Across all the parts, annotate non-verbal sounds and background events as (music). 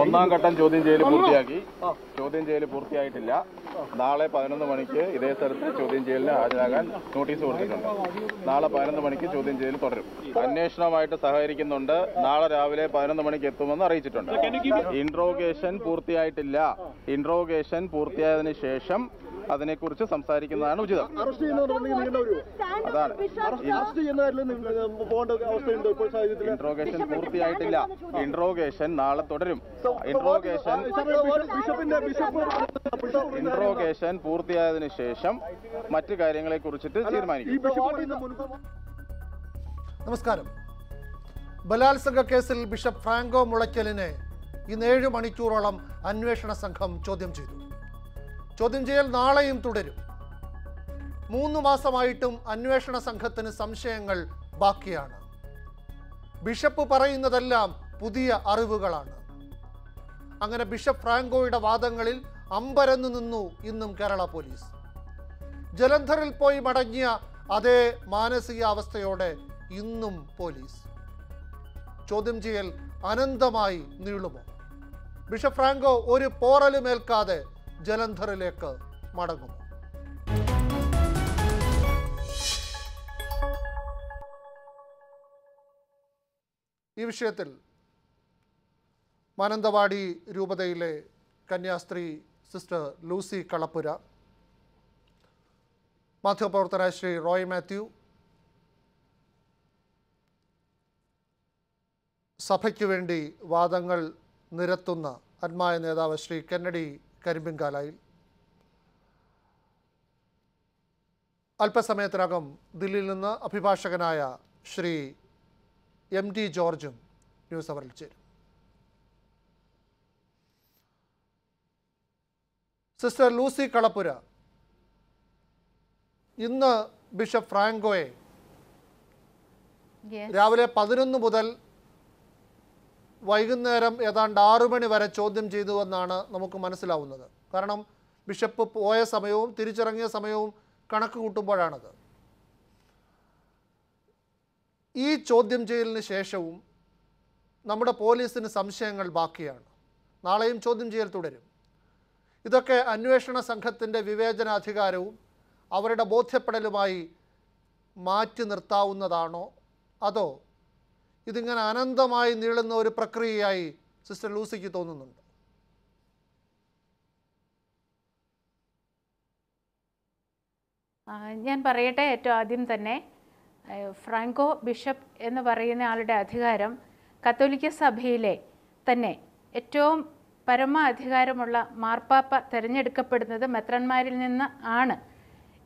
ഒന്നാം ഘട്ടം ചോദ്യം ചെയ്യൽ പൂർത്തിയാക്കി. ചോദ്യം ചെയ്യൽ പൂർത്തിയായിട്ടില്ല. നാളെ പതിനൊന്ന് മണിക്ക് ഇതേ സ്ഥലത്ത് ചോദ്യം ചെയ്യലിന് ഹാജരാകാൻ നോട്ടീസ് കൊടുത്തിട്ടുണ്ട്. നാളെ പതിനൊന്ന് മണിക്ക് ചോദ്യം ചെയ്യൽ തുടരും. അന്വേഷണവുമായിട്ട് സഹകരിക്കുന്നുണ്ട്. നാളെ രാവിലെ പതിനൊന്ന് മണിക്ക് എത്തുമെന്ന് അറിയിച്ചിട്ടുണ്ട്. ഇൻട്രോഗേഷൻ പൂർത്തിയായിട്ടില്ല. ഇൻട്രോഗേഷൻ പൂർത്തിയായതിനു ശേഷം അതിനെക്കുറിച്ച് സംസാരിക്കുന്നതാണ് ഉചിതം. അതാണ്. ഇൻട്രോഗേഷൻ പൂർത്തിയായിട്ടില്ല. ഇൻട്രോഗേഷൻ നാളെ തുടരും. ഇൻട്രോഗേഷൻ ഇൻട്രോഗേഷൻ പൂർത്തിയായതിനു ശേഷം മറ്റു കാര്യങ്ങളെ കുറിച്ചിട്ട് തീരുമാനിക്കും. നമസ്കാരം. ബലാത്സംഗ കേസിൽ ബിഷപ്പ് ഫ്രാങ്കോ മുളയ്ക്കലിനെ ഇന്ന് ഏഴ് മണിക്കൂറോളം അന്വേഷണ സംഘം ചോദ്യം ചെയ്തു. ചോദ്യം ചെയ്യൽ നാളെയും തുടരും. മൂന്ന് മാസമായിട്ടും അന്വേഷണ സംഘത്തിന് സംശയങ്ങൾ ബാക്കിയാണ്. ബിഷപ്പ് പറയുന്നതെല്ലാം പുതിയ അറിവുകളാണ്. അങ്ങനെ ബിഷപ്പ് ഫ്രാങ്കോയുടെ വാദങ്ങളിൽ അമ്പരന്നു നിന്നു ഇന്നും കേരള പോലീസ്. ജലന്ധറിൽ പോയി മടങ്ങിയ അതേ മാനസികാവസ്ഥയോടെ ഇന്നും പോലീസ്. ചോദ്യം ചെയ്യൽ അനന്തമായി നീളുമോ? ബിഷപ്പ് ഫ്രാങ്കോ ഒരു പോറലുമേൽക്കാതെ ജലന്ധറിലേക്ക് മടങ്ങും ഈ വിഷയത്തിൽ മാനന്തവാടി രൂപതയിലെ കന്യാസ്ത്രീ സിസ്റ്റർ ലൂസി കളപ്പുര മാധ്യമപ്രവർത്തന ശ്രീ റോയ് മാത്യു സഭയ്ക്ക് വേണ്ടി വാദങ്ങൾ നിരത്തുന്ന അന്മായ നേതാവ് ശ്രീ കെന്നഡി കരിമ്പിൻകാലായിൽ അല്പസമയത്തിനകം ദില്ലിയിൽ നിന്ന് അഭിഭാഷകനായ ശ്രീ എം ടി ജോർജും ന്യൂസ് അവറിൽ ചേരും. സിസ്റ്റർ ലൂസി കളപ്പുര ഇന്ന് ബിഷപ്പ് ഫ്രാങ്കോയെ രാവിലെ പതിനൊന്ന് മുതൽ വൈകുന്നേരം ഏതാണ്ട് ആറു മണി വരെ ചോദ്യം ചെയ്തുവെന്നാണ് നമുക്ക് മനസ്സിലാവുന്നത്. കാരണം ബിഷപ്പ് പോയ സമയവും തിരിച്ചിറങ്ങിയ സമയവും കണക്ക് കൂട്ടുമ്പോഴാണത്. ഈ ചോദ്യം ചെയ്യലിന് ശേഷവും നമ്മുടെ പോലീസിന് സംശയങ്ങൾ ബാക്കിയാണ്. നാളെയും ചോദ്യം ചെയ്യൽ തുടരും. ഇതൊക്കെ അന്വേഷണ സംഘത്തിന്റെ വിവേചനാധികാരവും അവരുടെ ബോധ്യപ്പെടലുമായി മാറ്റി നിർത്താവുന്നതാണോ അതോ ഇതിങ്ങനെ അനന്തമായി നീളുന്ന ഒരു പ്രക്രിയയായി സിസ്റ്റർ ലൂസിക്ക് തോന്നുന്നുണ്ട്. ഞാൻ പറയട്ടെ ഏറ്റവും ആദ്യം തന്നെ ഫ്രാങ്കോ ബിഷപ്പ് എന്ന് പറയുന്ന ആളുടെ അധികാരം കത്തോലിക്ക സഭയിലെ തന്നെ ഏറ്റവും പരമ അധികാരമുള്ള മാർപ്പാപ്പ തിരഞ്ഞെടുക്കപ്പെടുന്നത് മെത്രന്മാരിൽ നിന്ന് ആണ്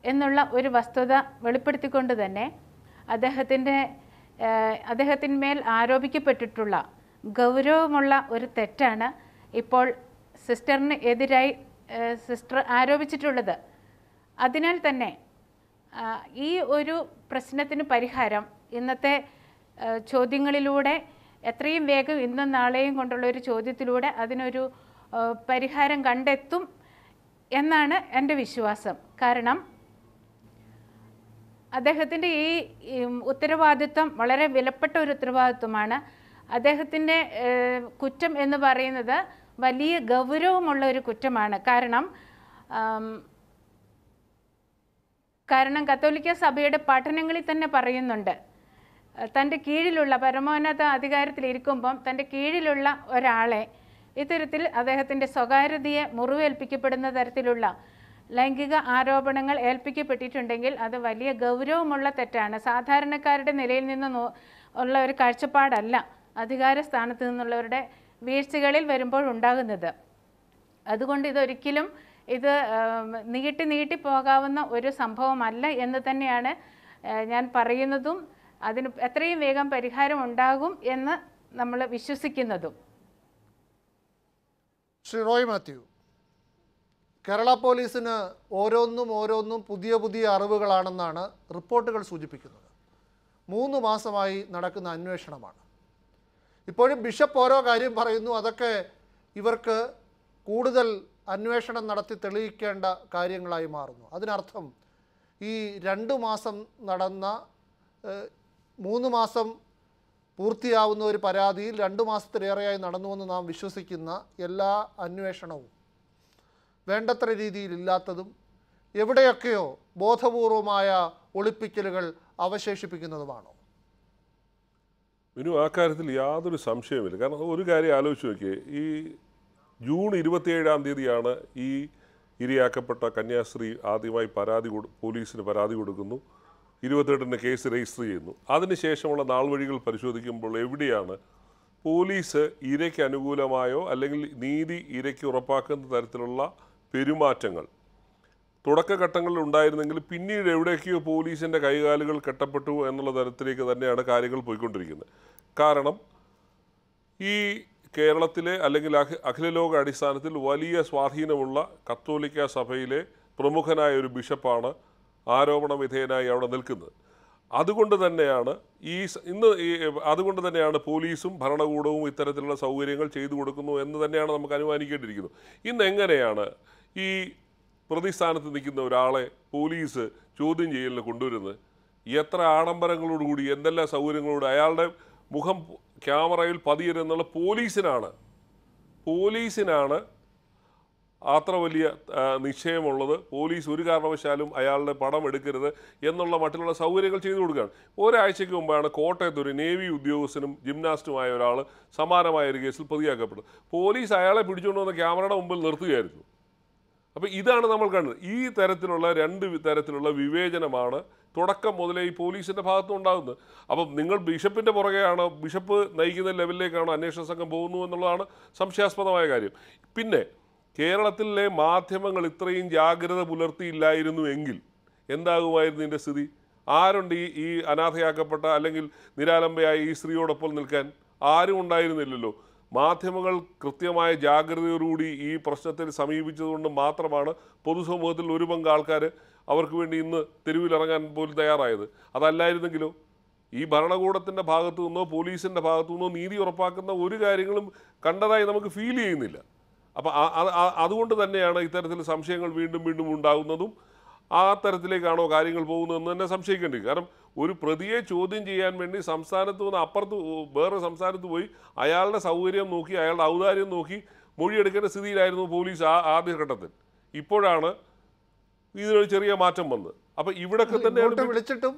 എന്നുള്ള ഒരു വസ്തുത വെളിപ്പെടുത്തിക്കൊണ്ട് തന്നെ അദ്ദേഹത്തിന്റെ അദ്ദേഹത്തിന്മേൽ ആരോപിക്കപ്പെട്ടിട്ടുള്ള ഗൗരവമുള്ള ഒരു തെറ്റാണ് ഇപ്പോൾ സിസ്റ്ററിന് എതിരായി സിസ്റ്റർ ആരോപിച്ചിട്ടുള്ളത്. അതിനാൽ തന്നെ ഈ ഒരു പ്രശ്നത്തിന് പരിഹാരം ഇന്നത്തെ ചോദ്യങ്ങളിലൂടെ എത്രയും വേഗം ഇന്നും നാളെയും കൊണ്ടുള്ള ഒരു ചോദ്യത്തിലൂടെ അതിനൊരു പരിഹാരം കണ്ടെത്തും എന്നാണ് എന്റെ വിശ്വാസം. കാരണം അദ്ദേഹത്തിന്റെ ഈ ഉത്തരവാദിത്വം വളരെ വിലപ്പെട്ട ഒരു ഉത്തരവാദിത്വമാണ്. അദ്ദേഹത്തിന്റെ കുറ്റം എന്ന് പറയുന്നത് വലിയ ഗൗരവമുള്ള ഒരു കുറ്റമാണ്. കാരണം കാരണം കത്തോലിക്ക സഭയുടെ പഠനങ്ങളിൽ തന്നെ പറയുന്നുണ്ട് തന്റെ കീഴിലുള്ള പരമോന്നത അധികാരത്തിലിരിക്കുമ്പം തന്റെ കീഴിലുള്ള ഒരാളെ ഇത്തരത്തിൽ അദ്ദേഹത്തിന്റെ സ്വകാര്യതയെ മുറിവേൽപ്പിക്കപ്പെടുന്ന തരത്തിലുള്ള ലൈംഗിക ആരോപണങ്ങൾ ഏൽപ്പിക്കപ്പെട്ടിട്ടുണ്ടെങ്കിൽ അത് വലിയ ഗൗരവമുള്ള തെറ്റാണ്. സാധാരണക്കാരുടെ നിലയിൽ നിന്ന് ഉള്ള ഒരു കാഴ്ചപ്പാടല്ല അധികാര സ്ഥാനത്ത് നിന്നുള്ളവരുടെ വീഴ്ചകളിൽ വരുമ്പോൾ ഉണ്ടാകുന്നത്. അതുകൊണ്ട് ഇതൊരിക്കലും ഇത് നീട്ടി നീട്ടി പോകാവുന്ന ഒരു സംഭവമല്ല എന്ന് തന്നെയാണ് ഞാൻ പറയുന്നതും അതിന് എത്രയും വേഗം പരിഹാരം ഉണ്ടാകും എന്ന് നമ്മൾ വിശ്വസിക്കുന്നതും. ശ്രീ റോയ് മാത്യു. കേരള പോലീസിന് ഓരോന്നും ഓരോന്നും പുതിയ പുതിയ അറിവുകളാണെന്നാണ് റിപ്പോർട്ടുകൾ സൂചിപ്പിക്കുന്നത്. മൂന്ന് മാസമായി നടക്കുന്ന അന്വേഷണമാണ്. ഇപ്പോഴും ബിഷപ്പ് ഓരോ കാര്യം പറയുന്നു അതൊക്കെ ഇവർക്ക് കൂടുതൽ അന്വേഷണം നടത്തി തെളിയിക്കേണ്ട കാര്യങ്ങളായി മാറുന്നു. അതിനർത്ഥം ഈ രണ്ട് മാസം നടന്ന മൂന്ന് മാസം പൂർത്തിയാവുന്ന ഒരു പരാതിയിൽ രണ്ടു മാസത്തിലേറെയായി നടന്നുവെന്ന് നാം വിശ്വസിക്കുന്ന എല്ലാ അന്വേഷണവും വേണ്ടത്ര രീതിയിൽ ഇല്ലാത്തതും എവിടെയൊക്കെയോ ബോധപൂർവമായ ഒളിപ്പിക്കലുകൾ അവശേഷിപ്പിക്കുന്നതുമാണോ? മിനു ആ കാര്യത്തിൽ യാതൊരു സംശയമില്ല കാരണം ഒരു കാര്യം ആലോചിച്ച് നോക്കിയേ. ഈ ജൂൺ ഇരുപത്തിയേഴാം തീയതിയാണ് ഈ ഇരയാക്കപ്പെട്ട കന്യാസ്ത്രീ ആദ്യമായി പരാതി പോലീസിന് പരാതി കൊടുക്കുന്നു. ഇരുപത്തെട്ടിന് കേസ് രജിസ്റ്റർ ചെയ്യുന്നു. അതിനുശേഷമുള്ള നാൾ വഴികൾ പരിശോധിക്കുമ്പോൾ എവിടെയാണ് പോലീസ് ഇരയ്ക്ക് അനുകൂലമായോ അല്ലെങ്കിൽ നീതി ഇരയ്ക്ക് ഉറപ്പാക്കുന്ന തരത്തിലുള്ള പെരുമാറ്റങ്ങൾ. തുടക്കഘട്ടങ്ങളിൽ ഉണ്ടായിരുന്നെങ്കിൽ പിന്നീട് എവിടേക്കോ പോലീസിന്റെ കൈകാലുകൾ കെട്ടപ്പെട്ടു എന്നുള്ള തരത്തിലേക്ക് തന്നെയാണ് കാര്യങ്ങൾ പോയിക്കൊണ്ടിരിക്കുന്നത്. കാരണം ഈ കേരളത്തിലെ അല്ലെങ്കിൽ അഖിലലോക അഖില അടിസ്ഥാനത്തിൽ വലിയ സ്വാധീനമുള്ള കത്തോലിക്ക സഭയിലെ പ്രമുഖനായ ഒരു ബിഷപ്പാണ് ആരോപണ വിധേയനായി അവിടെ നിൽക്കുന്നത്. അതുകൊണ്ട് തന്നെയാണ് ഈ ഇന്ന് ഈ അതുകൊണ്ട് തന്നെയാണ് പോലീസും ഭരണകൂടവും ഇത്തരത്തിലുള്ള സൗകര്യങ്ങൾ ചെയ്തു കൊടുക്കുന്നു എന്ന് തന്നെയാണ് നമുക്ക് അനുമാനിക്കേണ്ടിയിരിക്കുന്നത് ഇന്ന് എങ്ങനെയാണ് ഈ പ്രതിസ്ഥാനത്ത് നിൽക്കുന്ന ഒരാളെ പോലീസ് ചോദ്യം ചെയ്യലിന് കൊണ്ടുവരുന്നത്. എത്ര ആഡംബരങ്ങളോടുകൂടി എന്തെല്ലാം സൗകര്യങ്ങളോട് അയാളുടെ മുഖം ക്യാമറയിൽ പതിയരുന്നുള്ള പോലീസിനാണ്. പോലീസിനാണ് അത്ര വലിയ നിശ്ചയമുള്ളത്. പോലീസ് ഒരു കാരണവശാലും അയാളുടെ പടം എടുക്കരുത് എന്നുള്ള മട്ടിലുള്ള സൗകര്യങ്ങൾ ചെയ്തു കൊടുക്കുകയാണ്. ഒരാഴ്ചയ്ക്ക് മുമ്പാണ് കോട്ടയത്ത് ഒരു നേവി ഉദ്യോഗസ്ഥനും ജിംനാസ്റ്റുമായ ഒരാൾ സമാനമായ ഒരു കേസിൽ പ്രതിയാക്കപ്പെട്ടത്. പോലീസ് അയാളെ പിടിച്ചുകൊണ്ടുവന്ന ക്യാമറയുടെ മുമ്പിൽ നിർത്തുകയായിരുന്നു. അപ്പോൾ ഇതാണ് നമ്മൾ കാണുന്നത് ഈ തരത്തിലുള്ള രണ്ട് തരത്തിലുള്ള വിവേചനമാണ് തുടക്കം മുതലേ ഈ പോലീസിന്റെ ഭാഗത്തും ഉണ്ടാകുന്നത് അപ്പം നിങ്ങൾ ബിഷപ്പിന്റെ പുറകെയാണോ ബിഷപ്പ് നയിക്കുന്ന ലെവലിലേക്കാണോ അന്വേഷണ സംഘം പോകുന്നു എന്നുള്ളതാണ് സംശയാസ്പദമായ കാര്യം. പിന്നെ കേരളത്തിലെ മാധ്യമങ്ങൾ ഇത്രയും ജാഗ്രത പുലർത്തിയില്ലായിരുന്നു എങ്കിൽ എന്താകുമായിരുന്നു ഇതിന്റെ സ്ഥിതി? ആരുണ്ട് ഈ അനാഥയാക്കപ്പെട്ട അല്ലെങ്കിൽ നിരാലംബയായ ഈ സ്ത്രീയോടൊപ്പം നിൽക്കാൻ? ആരും ഉണ്ടായിരുന്നില്ലല്ലോ. മാധ്യമങ്ങൾ കൃത്യമായ ജാഗ്രതയോടുകൂടി ഈ പ്രശ്നത്തിൽ സമീപിച്ചതുകൊണ്ട് മാത്രമാണ് പൊതുസമൂഹത്തിൽ ഒരു പങ്ക് ആൾക്കാർ അവർക്ക് വേണ്ടി ഇന്ന് തെരുവിലിറങ്ങാൻ പോലും തയ്യാറായത്. അതല്ലായിരുന്നെങ്കിലോ ഈ ഭരണകൂടത്തിന്റെ ഭാഗത്തു നിന്നോ പോലീസിന്റെ ഭാഗത്തു നിന്നോ നീതി ഉറപ്പാക്കുന്ന ഒരു കാര്യങ്ങളും കണ്ടതായി നമുക്ക് ഫീൽ ചെയ്യുന്നില്ല. അപ്പോൾ അതുകൊണ്ട് തന്നെയാണ് ഇത്തരത്തിൽ സംശയങ്ങൾ വീണ്ടും വീണ്ടും ഉണ്ടാകുന്നതും ആ തരത്തിലേക്കാണോ കാര്യങ്ങൾ പോകുന്നതെന്ന് തന്നെ സംശയിക്കേണ്ടി കാരണം ഒരു പ്രതിയെ ചോദ്യം ചെയ്യാൻ വേണ്ടി സംസ്ഥാനത്ത് നിന്ന് അപ്പുറത്ത് വേറെ സംസ്ഥാനത്ത് പോയി അയാളുടെ സൗകര്യം നോക്കി അയാളുടെ ഔദാര്യം നോക്കി മൊഴിയെടുക്കേണ്ട സ്ഥിതിയിലായിരുന്നു പോലീസ് ആ ആദ്യഘട്ടത്തിൽ. ഇപ്പോഴാണ് ഇതിനൊരു ചെറിയ മാറ്റം വന്നത്. അപ്പോൾ ഇവിടൊക്കെ തന്നെ വിളിച്ചിട്ടും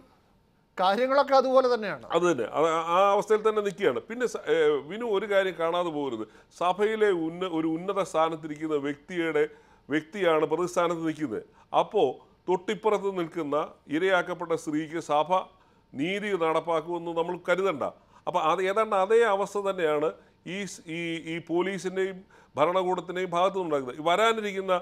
കാര്യങ്ങളൊക്കെ അതുപോലെ തന്നെയാണ്. അത് തന്നെ. ആ അവസ്ഥയിൽ തന്നെ നിൽക്കുകയാണ്. പിന്നെ വിനു ഒരു കാര്യം കാണാതെ പോകരുത് സഭയിലെ ഉന്ന ഒരു ഉന്നത സ്ഥാനത്തിരിക്കുന്ന വ്യക്തിയുടെ വ്യക്തിയാണ് പ്രതിസ്ഥാനത്ത് നിൽക്കുന്നത്. അപ്പോൾ തൊട്ടിപ്പുറത്ത് നിൽക്കുന്ന ഇരയാക്കപ്പെട്ട സ്ത്രീക്ക് സഭ നീതി നടപ്പാക്കുമെന്ന് നമ്മൾ കരുതണ്ട. അപ്പോൾ അത് ഏതാണ്ട് അതേ അവസ്ഥ തന്നെയാണ് ഈ ഈ ഈ പോലീസിന്റെയും ഭരണകൂടത്തിന്റെയും ഭാഗത്തു നിന്നുണ്ടാക്കുന്നത് വരാനിരിക്കുന്ന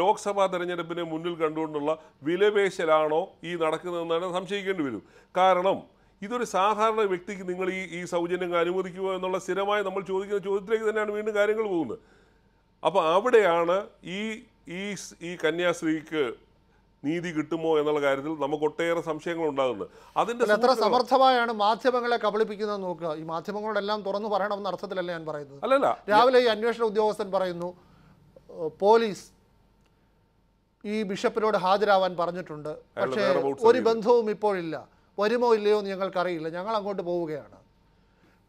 ലോക്സഭാ തെരഞ്ഞെടുപ്പിനെ മുന്നിൽ കണ്ടുകൊണ്ടുള്ള വിലപേശലാണോ ഈ നടക്കുന്നതെന്നാണ് സംശയിക്കേണ്ടി വരും. കാരണം ഇതൊരു സാധാരണ വ്യക്തിക്ക് നിങ്ങൾ ഈ ഈ സൗജന്യങ്ങൾ അനുവദിക്കുക എന്നുള്ള സ്ഥിരമായി നമ്മൾ ചോദിക്കുന്ന ചോദ്യത്തിലേക്ക് തന്നെയാണ് വീണ്ടും കാര്യങ്ങൾ പോകുന്നത്. അപ്പോൾ അവിടെയാണ് ഈ ഈ കന്യാസ്ത്രീക്ക് നീതി കിട്ടുമോ എന്നുള്ള കാര്യത്തിൽ നമുക്ക് ഒട്ടേറെ സംശയങ്ങൾ ഉണ്ടാകുന്നത് അതിന്റെ എത്ര സമർത്ഥമായാണ് മാധ്യമങ്ങളെ കബളിപ്പിക്കുന്നത് നോക്കുക. ഈ മാധ്യമങ്ങളോടെല്ലാം തുറന്നു പറയണമെന്ന അർത്ഥത്തിലല്ല ഞാൻ പറയുന്നത്. അല്ലല്ല. രാവിലെ ഈ അന്വേഷണ ഉദ്യോഗസ്ഥൻ പറയുന്നു പോലീസ് ഈ ബിഷപ്പിനോട് ഹാജരാവാൻ പറഞ്ഞിട്ടുണ്ട്. പക്ഷേ ഒരു ബന്ധവും ഇപ്പോഴില്ല. വരുമോ ഇല്ലയോ എന്ന് ഞങ്ങൾക്കറിയില്ല. ഞങ്ങൾ അങ്ങോട്ട് പോവുകയാണ്.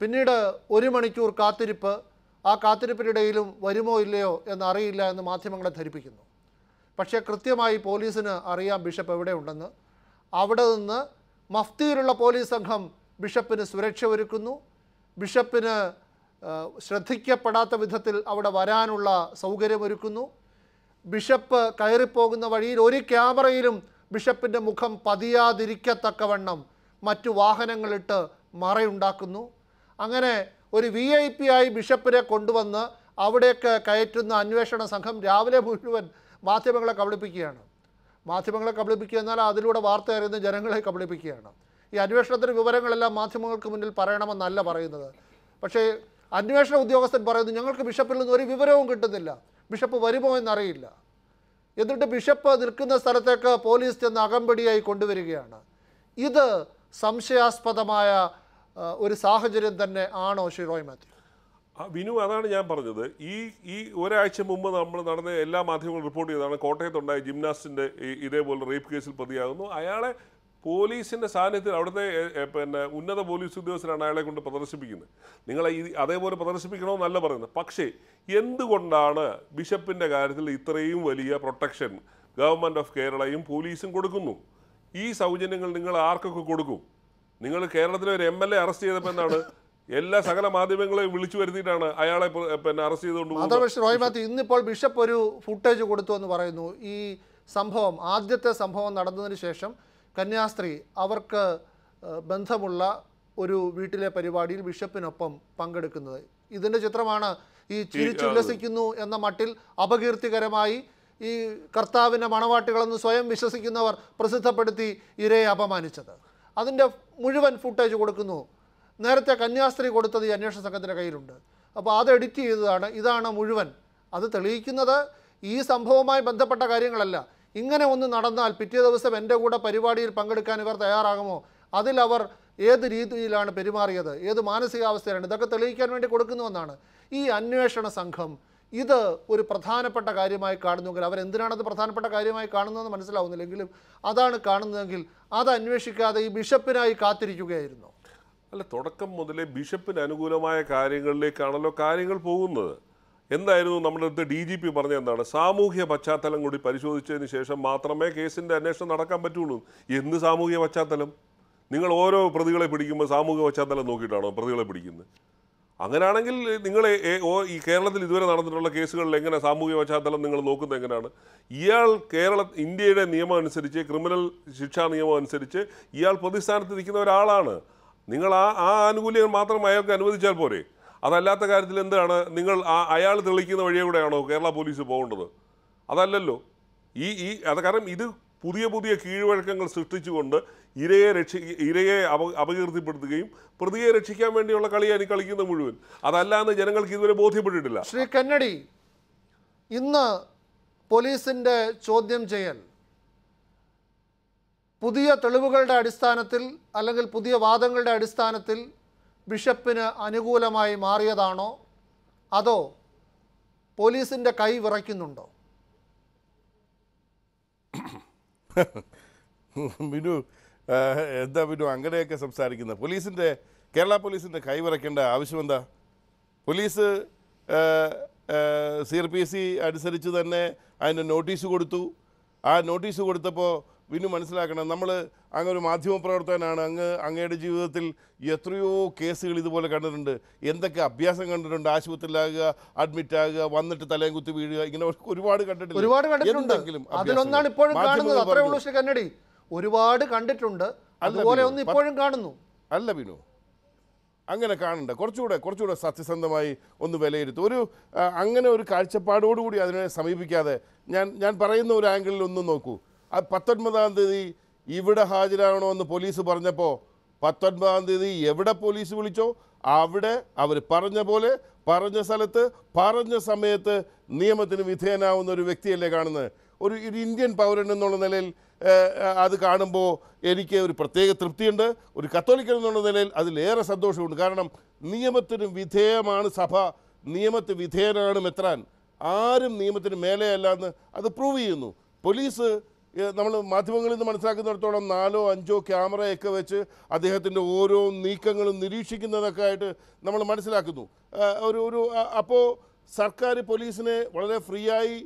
പിന്നീട് ഒരു മണിക്കൂർ കാത്തിരിപ്പ്. ആ കാത്തിരിപ്പിനിടയിലും വരുമോ ഇല്ലയോ എന്നറിയില്ല എന്ന് മാധ്യമങ്ങളെ ധരിപ്പിക്കുന്നു. പക്ഷേ കൃത്യമായി പോലീസിന് അറിയാം ബിഷപ്പ് എവിടെയുണ്ടെന്ന്. അവിടെ നിന്ന് മഫ്തിയിലുള്ള പോലീസ് സംഘം ബിഷപ്പിന് സുരക്ഷ ഒരുക്കുന്നു. ബിഷപ്പിന് ശ്രദ്ധിക്കപ്പെടാത്ത വിധത്തിൽ അവിടെ വരാനുള്ള സൗകര്യമൊരുക്കുന്നു ബിഷപ്പ് കയറിപ്പോകുന്ന വഴിയിൽ ഒരു ക്യാമറയിലും ബിഷപ്പിന്റെ മുഖം പതിയാതിരിക്കത്തക്കവണ്ണം മറ്റു വാഹനങ്ങളിട്ട് മറയുണ്ടാക്കുന്നു. അങ്ങനെ ഒരു വി ഐ പി ആയി ബിഷപ്പിനെ കൊണ്ടുവന്ന് അവിടേക്ക് കയറ്റുന്ന അന്വേഷണ സംഘം രാവിലെ മുഴുവൻ മാധ്യമങ്ങളെ കബളിപ്പിക്കുകയാണ്. മാധ്യമങ്ങളെ കബളിപ്പിക്കുക എന്നാൽ അതിലൂടെ വാർത്ത അറിയുന്ന ജനങ്ങളെ കബളിപ്പിക്കുകയാണ്. ഈ അന്വേഷണത്തിന്റെ വിവരങ്ങളെല്ലാം മാധ്യമങ്ങൾക്ക് മുന്നിൽ പറയണമെന്നല്ല പറയുന്നത്. പക്ഷേ അന്വേഷണ ഉദ്യോഗസ്ഥൻ പറയുന്നു ഞങ്ങൾക്ക് ബിഷപ്പിൽ നിന്ന് ഒരു വിവരവും കിട്ടുന്നില്ല. ബിഷപ്പ് വരുമോ എന്നറിയില്ല. എന്നിട്ട് ബിഷപ്പ് നിൽക്കുന്ന സ്ഥലത്തേക്ക് പോലീസ് ചെന്ന് അകമ്പടിയായി കൊണ്ടുവരികയാണ്. ഇത് സംശയാസ്പദമായ ഒരു സാഹചര്യം തന്നെ ആണോ ശ്രീ റോയ് മാത്യു? വിനു അതാണ് ഞാൻ പറഞ്ഞത്. ഈ ഈ ഒരാഴ്ച മുമ്പ് നമ്മൾ നടന്ന എല്ലാ മാധ്യമങ്ങളും റിപ്പോർട്ട് ചെയ്തതാണ് കോട്ടയത്തുണ്ടായ ജിംനാസ്റ്റിന്റെ ഇതേപോലെ റേപ്പ് കേസിൽ പ്രതിയാകുന്നു. അയാളെ പോലീസിന്റെ സാന്നിധ്യത്തിൽ അവിടുത്തെ പിന്നെ ഉന്നത പോലീസ് ഉദ്യോഗസ്ഥരാണ് അയാളെ കൊണ്ട് പ്രദർശിപ്പിക്കുന്നത്. നിങ്ങളെ ഈ അതേപോലെ പ്രദർശിപ്പിക്കണമെന്നല്ല പറയുന്നത്. പക്ഷേ എന്തുകൊണ്ടാണ് ബിഷപ്പിന്റെ കാര്യത്തിൽ ഇത്രയും വലിയ പ്രൊട്ടക്ഷൻ ഗവൺമെന്റ് ഓഫ് കേരളയും പോലീസും കൊടുക്കുന്നു? ഈ സൗജന്യങ്ങൾ നിങ്ങൾ ആർക്കൊക്കെ കൊടുക്കും? നിങ്ങൾ കേരളത്തിലെ ഒരു എം എൽ എ അറസ്റ്റ് ചെയ്തപ്പോൾ എന്താണ്? എല്ലാ സകല മാധ്യമങ്ങളെയും വിളിച്ചു വരുത്തിയിട്ടാണ് അയാളെ പിന്നെ അറസ്റ്റ് ചെയ്തുകൊണ്ട്. മാത്രമല്ല റോയ് മാത്യു ഇന്നിപ്പോൾ ബിഷപ്പ് ഒരു ഫുട്ടേജ് കൊടുത്തു എന്ന് പറയുന്നു. ഈ സംഭവം ആദ്യത്തെ സംഭവം നടന്നതിന് ശേഷം കന്യാസ്ത്രീ അവർക്ക് ബന്ധമുള്ള ഒരു വീട്ടിലെ പരിപാടിയിൽ ബിഷപ്പിനൊപ്പം പങ്കെടുക്കുന്നത്. ഇതിന്റെ ചിത്രമാണ് ഈ ചിരിച്ചുല്ലസിക്കുന്നു എന്ന മട്ടിൽ അപകീർത്തികരമായി ഈ കർത്താവിന്റെ മണവാട്ടികളെന്ന് സ്വയം വിശ്വസിക്കുന്നവർ പ്രസിദ്ധപ്പെടുത്തി ഇരയെ അപമാനിച്ചത്. അതിന്റെ മുഴുവൻ ഫുട്ടേജ് കൊടുക്കുന്നു നേരത്തെ കന്യാസ്ത്രീ കൊടുത്തത് ഈ അന്വേഷണ സംഘത്തിന്റെ കയ്യിലുണ്ട്. അപ്പോൾ അത് എഡിറ്റ് ചെയ്തതാണ്. ഇതാണ് മുഴുവൻ. അത് തെളിയിക്കുന്നത് ഈ സംഭവവുമായി ബന്ധപ്പെട്ട കാര്യങ്ങളല്ല. ഇങ്ങനെ ഒന്ന് നടന്നാൽ പിറ്റേ ദിവസം എന്റെ കൂടെ പരിപാടിയിൽ പങ്കെടുക്കാൻ ഇവർ തയ്യാറാകുമോ? അതിലവർ ഏത് രീതിയിലാണ് പെരുമാറിയത്? ഏത് മാനസികാവസ്ഥയിലാണ്? ഇതൊക്കെ തെളിയിക്കാൻ വേണ്ടി കൊടുക്കുന്നുവെന്നാണ് ഈ അന്വേഷണ സംഘം ഇത് ഒരു പ്രധാനപ്പെട്ട കാര്യമായി കാണുന്നുവെങ്കിൽ അവരെന്തിനാണത് പ്രധാനപ്പെട്ട കാര്യമായി കാണുന്നതെന്ന് മനസ്സിലാവുന്നില്ലെങ്കിലും അതാണ് കാണുന്നതെങ്കിൽ അത് അന്വേഷിക്കാതെ ഈ ബിഷപ്പിനായി കാത്തിരിക്കുകയായിരുന്നു. അല്ല തുടക്കം മുതലേ ബിഷപ്പിന് അനുകൂലമായ കാര്യങ്ങളിലേക്കാണല്ലോ കാര്യങ്ങൾ പോകുന്നത്. എന്തായിരുന്നു നമ്മുടെ അടുത്ത് ഡി ജി പി പറഞ്ഞ എന്താണ്? സാമൂഹ്യ പശ്ചാത്തലം കൂടി പരിശോധിച്ചതിന് ശേഷം മാത്രമേ കേസിന്റെ അന്വേഷണം നടക്കാൻ പറ്റുള്ളൂ. എന്ത് സാമൂഹ്യ പശ്ചാത്തലം? നിങ്ങൾ ഓരോ പ്രതികളെ പിടിക്കുമ്പോൾ സാമൂഹ്യ പശ്ചാത്തലം നോക്കിയിട്ടാണോ പ്രതികളെ പിടിക്കുന്നത്? അങ്ങനെയാണെങ്കിൽ നിങ്ങൾ ഈ കേരളത്തിൽ ഇതുവരെ നടന്നിട്ടുള്ള കേസുകളിൽ എങ്ങനെ സാമൂഹ്യ പശ്ചാത്തലം നിങ്ങൾ നോക്കുന്നത് എങ്ങനെയാണ്? ഇയാൾ കേരള ഇന്ത്യയുടെ നിയമം അനുസരിച്ച് ക്രിമിനൽ ശിക്ഷാ നിയമം അനുസരിച്ച് ഇയാൾ പ്രതിസ്ഥാനത്ത് നിൽക്കുന്ന ഒരാളാണ്. നിങ്ങൾ ആ ആ ആനുകൂല്യം മാത്രം അയാൾക്ക് അനുവദിച്ചാൽ പോരെ. അതല്ലാത്ത കാര്യത്തിൽ എന്താണ്? നിങ്ങൾ ആ അയാൾ തെളിക്കുന്ന വഴിയെ കൂടെയാണോ കേരള പോലീസ് പോകേണ്ടത്? അതല്ലല്ലോ. ഈ ഈ അത് കാരണം ഇത് പുതിയ പുതിയ കീഴ്വഴക്കങ്ങൾ സൃഷ്ടിച്ചുകൊണ്ട് ഇരയെ രക്ഷി ഇരയെ അപ അപകീർത്തിപ്പെടുത്തുകയും പ്രതിയെ രക്ഷിക്കാൻ വേണ്ടിയുള്ള കളിയാണ് ഈ കളിക്കുന്നത് മുഴുവൻ. അതല്ലാന്ന് ജനങ്ങൾക്ക് ഇതുവരെ ബോധ്യപ്പെട്ടിട്ടില്ല. ശ്രീ കന്നഡി ഇന്ന് പോലീസിന്റെ ചോദ്യം ചെയ്യൽ. പുതിയ തെളിവുകളുടെ അടിസ്ഥാനത്തിൽ അല്ലെങ്കിൽ പുതിയ വാദങ്ങളുടെ അടിസ്ഥാനത്തിൽ ബിഷപ്പിന് അനുകൂലമായി മാറിയതാണോ? അതോ പോലീസിന്റെ കൈ വിറയ്ക്കുന്നുണ്ടോ? ബിനു എന്താ ബിനു അങ്ങനെയൊക്കെ സംസാരിക്കുന്നത്? പോലീസിന്റെ കേരള പോലീസിന്റെ കൈ വിറയ്ക്കേണ്ട ആവശ്യമെന്താ? Police C R P C അനുസരിച്ച് തന്നെ അതിന് നോട്ടീസ് കൊടുത്തു. ആ നോട്ടീസ് കൊടുത്തപ്പോൾ ബിനു മനസ്സിലാക്കണം. നമ്മൾ അങ്ങ് ഒരു മാധ്യമപ്രവർത്തകനാണ് അങ്ങ് അങ്ങയുടെ ജീവിതത്തിൽ എത്രയോ കേസുകൾ ഇതുപോലെ കണ്ടിട്ടുണ്ട്. എന്തൊക്കെ അഭ്യാസം കണ്ടിട്ടുണ്ട്? ആശുപത്രിയിലാകുക അഡ്മിറ്റ് ആകുക വന്നിട്ട് തലയും കുത്തി വീഴുക ഇങ്ങനെ ഒരുപാട് കണ്ടിട്ടുണ്ട്. ഒരുപാട് അതിലൊന്നാണ് ഇപ്പോഴും കാണുന്നത്. അത്രേ ഉള്ളൂ പറഞ്ഞു. ശ്രീ കന്നഡി ഒരുപാട് കണ്ടിട്ടുണ്ട്. അതുപോലെ. ഒന്ന് ഇപ്പോഴും കാണുന്നു. അല്ല വിനു. അങ്ങനെ കാണണ്ട. കുറച്ചുകൂടെ കുറച്ചുകൂടെ സത്യസന്ധമായി ഒന്ന് വിലയിരുത്തും. ഒരു അങ്ങനെ ഒരു കാഴ്ചപ്പാടോടുകൂടി അതിനെ സമീപിക്കാതെ ഞാൻ ഞാൻ പറയുന്ന ഒരു ആംഗിളിൽ ഒന്ന് നോക്കൂ. പത്തൊൻപതാം തീയതി ഇവിടെ ഹാജരാകണോ എന്ന് പോലീസ് പറഞ്ഞപ്പോൾ പത്തൊൻപതാം തീയതി എവിടെ പോലീസ് വിളിച്ചോ അവിടെ അവർ പറഞ്ഞ പോലെ പറഞ്ഞ സ്ഥലത്ത് പറഞ്ഞ സമയത്ത് നിയമത്തിന് വിധേയനാവുന്ന ഒരു വ്യക്തിയല്ലേ കാണുന്നത്. ഒരു ഒരു ഇന്ത്യൻ പൗരൻ എന്നുള്ള നിലയിൽ അത് കാണുമ്പോൾ എനിക്ക് ഒരു പ്രത്യേക തൃപ്തിയുണ്ട്. ഒരു കത്തോലിക്കൻ എന്നുള്ള നിലയിൽ അതിലേറെ സന്തോഷമുണ്ട്. കാരണം നിയമത്തിന് വിധേയമാണ് സഭ. നിയമത്തിന് വിധേയനാണ് മെത്രാൻ. ആരും നിയമത്തിന് മേലെയല്ല എന്ന് അത് പ്രൂവ് ചെയ്യുന്നു. പോലീസ് നമ്മൾ മാധ്യമങ്ങളിൽ നിന്ന് മനസ്സിലാക്കുന്നിടത്തോളം നാലോ അഞ്ചോ ക്യാമറയൊക്കെ വെച്ച് അദ്ദേഹത്തിന്റെ ഓരോ നീക്കങ്ങളും നിരീക്ഷിക്കുന്നതൊക്കെ ആയിട്ട് നമ്മൾ മനസ്സിലാക്കുന്നു. ഒരു ഒരു അപ്പോൾ സർക്കാർ പോലീസിനെ വളരെ ഫ്രീ ആയി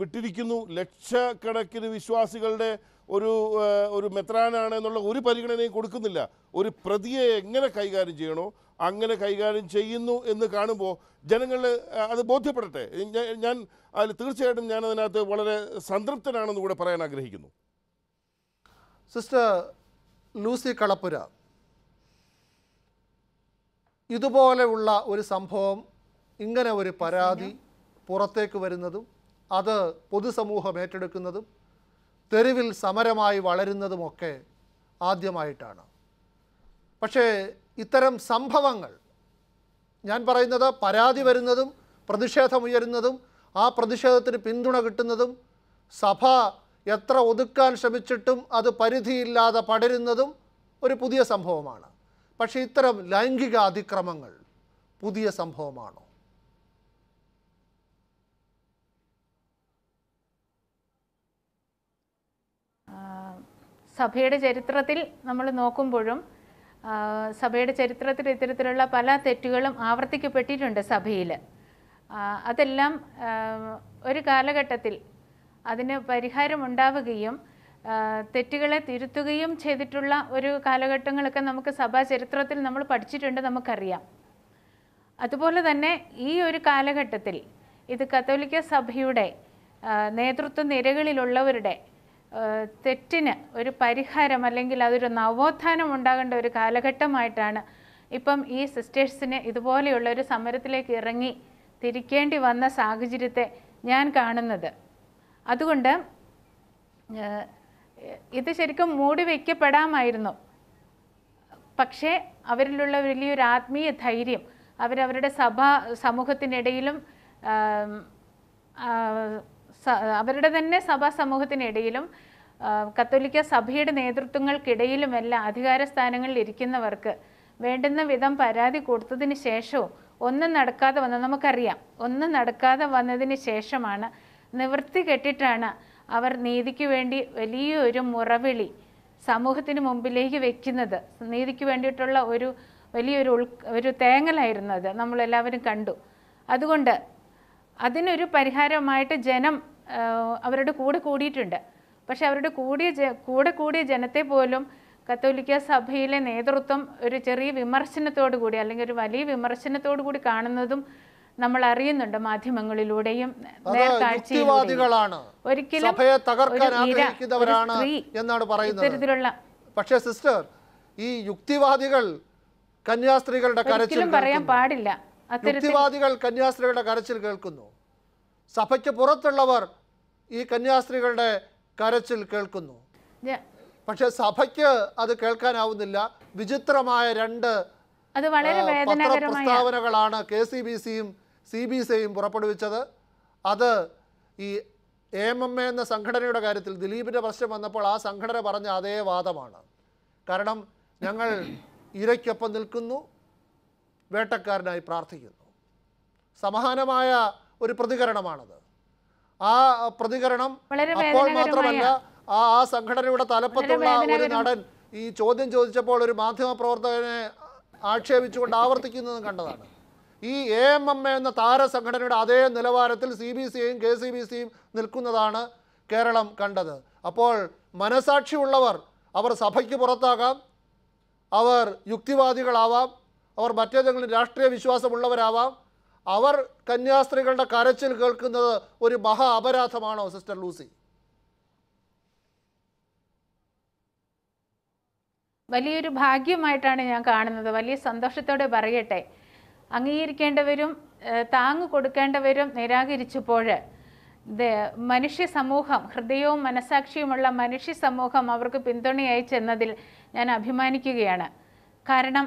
വിട്ടിരിക്കുന്നു. ലക്ഷക്കണക്കിന് വിശ്വാസികളുടെ ഒരു ഒരു മെത്രാനാണ് എന്നുള്ള ഒരു പരിഗണനയും കൊടുക്കുന്നില്ല. ഒരു പ്രതിയെ എങ്ങനെ കൈകാര്യം ചെയ്യണോ അങ്ങനെ കൈകാര്യം ചെയ്യുന്നു എന്ന് കാണുമ്പോൾ ജനങ്ങൾ അത് ബോധ്യപ്പെടട്ടെ. ഞാൻ- അതിൽ തീർച്ചയായിട്ടും ഞാൻ അതിനകത്ത് വളരെ സംതൃപ്തനാണെന്ന് കൂടെ പറയാൻ ആഗ്രഹിക്കുന്നു. സിസ്റ്റർ ലൂസി കളപ്പുര ഇതുപോലെയുള്ള ഒരു സംഭവം ഇങ്ങനെ ഒരു പരാതി പുറത്തേക്ക് വരുന്നതും അത് പൊതുസമൂഹം ഏറ്റെടുക്കുന്നതും തെരുവിൽ സമരമായി വളരുന്നതുമൊക്കെ ആദ്യമായിട്ടാണ്. പക്ഷേ ഇത്തരം സംഭവങ്ങൾ. ഞാൻ പറയുന്നത് പരാതി വരുന്നതും പ്രതിഷേധമുയരുന്നതും ആ പ്രതിഷേധത്തിന് പിന്തുണ കിട്ടുന്നതും സഭ എത്ര ഒതുക്കാൻ ശ്രമിച്ചിട്ടും അത് പരിധിയില്ലാതെ പടരുന്നതും ഒരു പുതിയ സംഭവമാണ്. പക്ഷേ ഇത്തരം ലൈംഗിക അതിക്രമങ്ങൾ പുതിയ സംഭവമാണോ? സഭയുടെ ചരിത്രത്തിൽ നമ്മൾ നോക്കുമ്പോഴും സഭയുടെ ചരിത്രത്തിൽ ഇത്തരത്തിലുള്ള പല തെറ്റുകളും ആവർത്തിക്കപ്പെട്ടിട്ടുണ്ട് സഭയിൽ. അതെല്ലാം ഒരു കാലഘട്ടത്തിൽ അതിന് പരിഹാരം ഉണ്ടാവുകയും തെറ്റുകളെ തിരുത്തുകയും ചെയ്തിട്ടുള്ള ഒരു കാലഘട്ടങ്ങളൊക്കെ നമുക്ക് സഭാ ചരിത്രത്തിൽ നമ്മൾ പഠിച്ചിട്ടുണ്ട് നമുക്കറിയാം. അതുപോലെ തന്നെ ഈ ഒരു കാലഘട്ടത്തിൽ ഇത് കത്തോലിക്ക സഭയുടെ നേതൃത്വ നിരകളിലുള്ളവരുടെ തെറ്റിന് ഒരു പരിഹാരം അല്ലെങ്കിൽ അതൊരു നവോത്ഥാനം ഉണ്ടാകേണ്ട ഒരു കാലഘട്ടമായിട്ടാണ് ഇപ്പം ഈ സിസ്റ്റേഴ്സിന് ഇതുപോലെയുള്ള ഒരു സമരത്തിലേക്ക് ഇറങ്ങി തിരിക്കേണ്ടി വന്ന സാഹചര്യത്തെ ഞാൻ കാണുന്നത്. അതുകൊണ്ട് ഇത് ശരിക്കും മൂടി വയ്ക്കപ്പെടാമായിരുന്നു പക്ഷേ അവരിലുള്ള വലിയൊരു ആത്മീയ ധൈര്യം അവരവരുടെ സഭാ സമൂഹത്തിനിടയിലും അവരുടെ തന്നെ സഭാ സമൂഹത്തിനിടയിലും കത്തോലിക്ക സഭയുടെ നേതൃത്വങ്ങൾക്കിടയിലുമെല്ലാം അധികാര സ്ഥാനങ്ങളിൽ ഇരിക്കുന്നവർക്ക് വേണ്ടുന്ന വിധം പരാതി കൊടുത്തതിന് ശേഷവും ഒന്നും നടക്കാതെ വന്ന നമുക്കറിയാം ഒന്നും നടക്കാതെ വന്നതിന് ശേഷമാണ് നിവൃത്തി കെട്ടിട്ടാണ് അവർ നീതിക്ക് വേണ്ടി വലിയൊരു മുറവിളി സമൂഹത്തിന് മുമ്പിലേക്ക് വെക്കുന്നത്. നീതിക്ക് വേണ്ടിയിട്ടുള്ള ഒരു വലിയൊരു ഉൾ ഒരു തേങ്ങലായിരുന്നു അത്. നമ്മളെല്ലാവരും കണ്ടു. അതുകൊണ്ട് അതിനൊരു പരിഹാരമായിട്ട് ജനം അവരുടെ കൂടെ കൂടിയിട്ടുണ്ട്. പക്ഷെ അവരുടെ കൂടിയ കൂടെ കൂടിയ ജനത്തെ പോലും കത്തോലിക്ക സഭയിലെ നേതൃത്വം ഒരു ചെറിയ വിമർശനത്തോടു കൂടി അല്ലെങ്കിൽ ഒരു വലിയ വിമർശനത്തോടു കൂടി കാണുന്നതും നമ്മൾ അറിയുന്നുണ്ട് മാധ്യമങ്ങളിലൂടെയും ഒരിക്കലും എന്നാണ് പറയുന്നത്. പക്ഷെ സിസ്റ്റർ ഈ യുക്തിവാദികൾ കന്യാസ്ത്രീകളുടെ കരച്ചിൽ പറയാൻ പാടില്ല. യുക്തിവാദികൾ കന്യാസ്ത്രീകളുടെ കരച്ചിൽ കേൾക്കുന്നു. സഭയ്ക്ക് പുറത്തുള്ളവർ ഈ കന്യാസ്ത്രീകളുടെ കരച്ചിൽ കേൾക്കുന്നു. പക്ഷെ സഭയ്ക്ക് അത് കേൾക്കാനാവുന്നില്ല. വിചിത്രമായ രണ്ട് പ്രസ്താവനകളാണ് കെ സി ബി സിയും സി ബി സിയും പുറപ്പെടുവിച്ചത്. അത് ഈ എ എം എം എ എന്ന സംഘടനയുടെ കാര്യത്തിൽ ദിലീപിന്റെ പ്രശ്നം വന്നപ്പോൾ ആ സംഘടന പറഞ്ഞ അതേ വാദമാണ്. കാരണം ഞങ്ങൾ ഇരയ്ക്കൊപ്പം നിൽക്കുന്നു വേട്ടക്കാരനായി പ്രാർത്ഥിക്കുന്നു. സമാനമായ ഒരു പ്രതികരണമാണത്. ആ പ്രതികരണം അപ്പോൾ മാത്രമല്ല ആ ആ സംഘടനയുടെ തലപ്പത്തുള്ള ഒരു നടൻ ഈ ചോദ്യം ചോദിച്ചപ്പോൾ ഒരു മാധ്യമ പ്രവർത്തകനെ ആക്ഷേപിച്ചുകൊണ്ട് ആവർത്തിക്കുന്നതും കണ്ടതാണ്. ഈ എ എം എം എ എന്ന താരസംഘടനയുടെ അതേ നിലവാരത്തിൽ സി ബി സിയും കെ സി ബി സിയും നിൽക്കുന്നതാണ് കേരളം കണ്ടത്. അപ്പോൾ മനസാക്ഷിയുള്ളവർ അവർ സഭയ്ക്ക് പുറത്താകാം അവർ യുക്തിവാദികളാവാം അവർ മറ്റേതെങ്കിലും രാഷ്ട്രീയ വിശ്വാസമുള്ളവരാവാം അവർ കന്യാസ്ത്രീകളുടെ കരച്ചിൽ കേൾക്കുന്നത് ഒരു മഹാ അപരാധമാണോ സിസ്റ്റർ ലൂസി? വലിയൊരു ഭാഗ്യമായിട്ടാണ് ഞാൻ കാണുന്നത്. വലിയ സന്തോഷത്തോടെ പറയട്ടെ. അംഗീകരിക്കേണ്ടവരും താങ്ങു കൊടുക്കേണ്ടവരും നിരാകരിച്ചപ്പോൾ മനുഷ്യ സമൂഹം ഹൃദയവും മനസാക്ഷിയുമുള്ള മനുഷ്യ സമൂഹം അവർക്ക് പിന്തുണയായി ചെന്നതിൽ ഞാൻ അഭിമാനിക്കുകയാണ്. കാരണം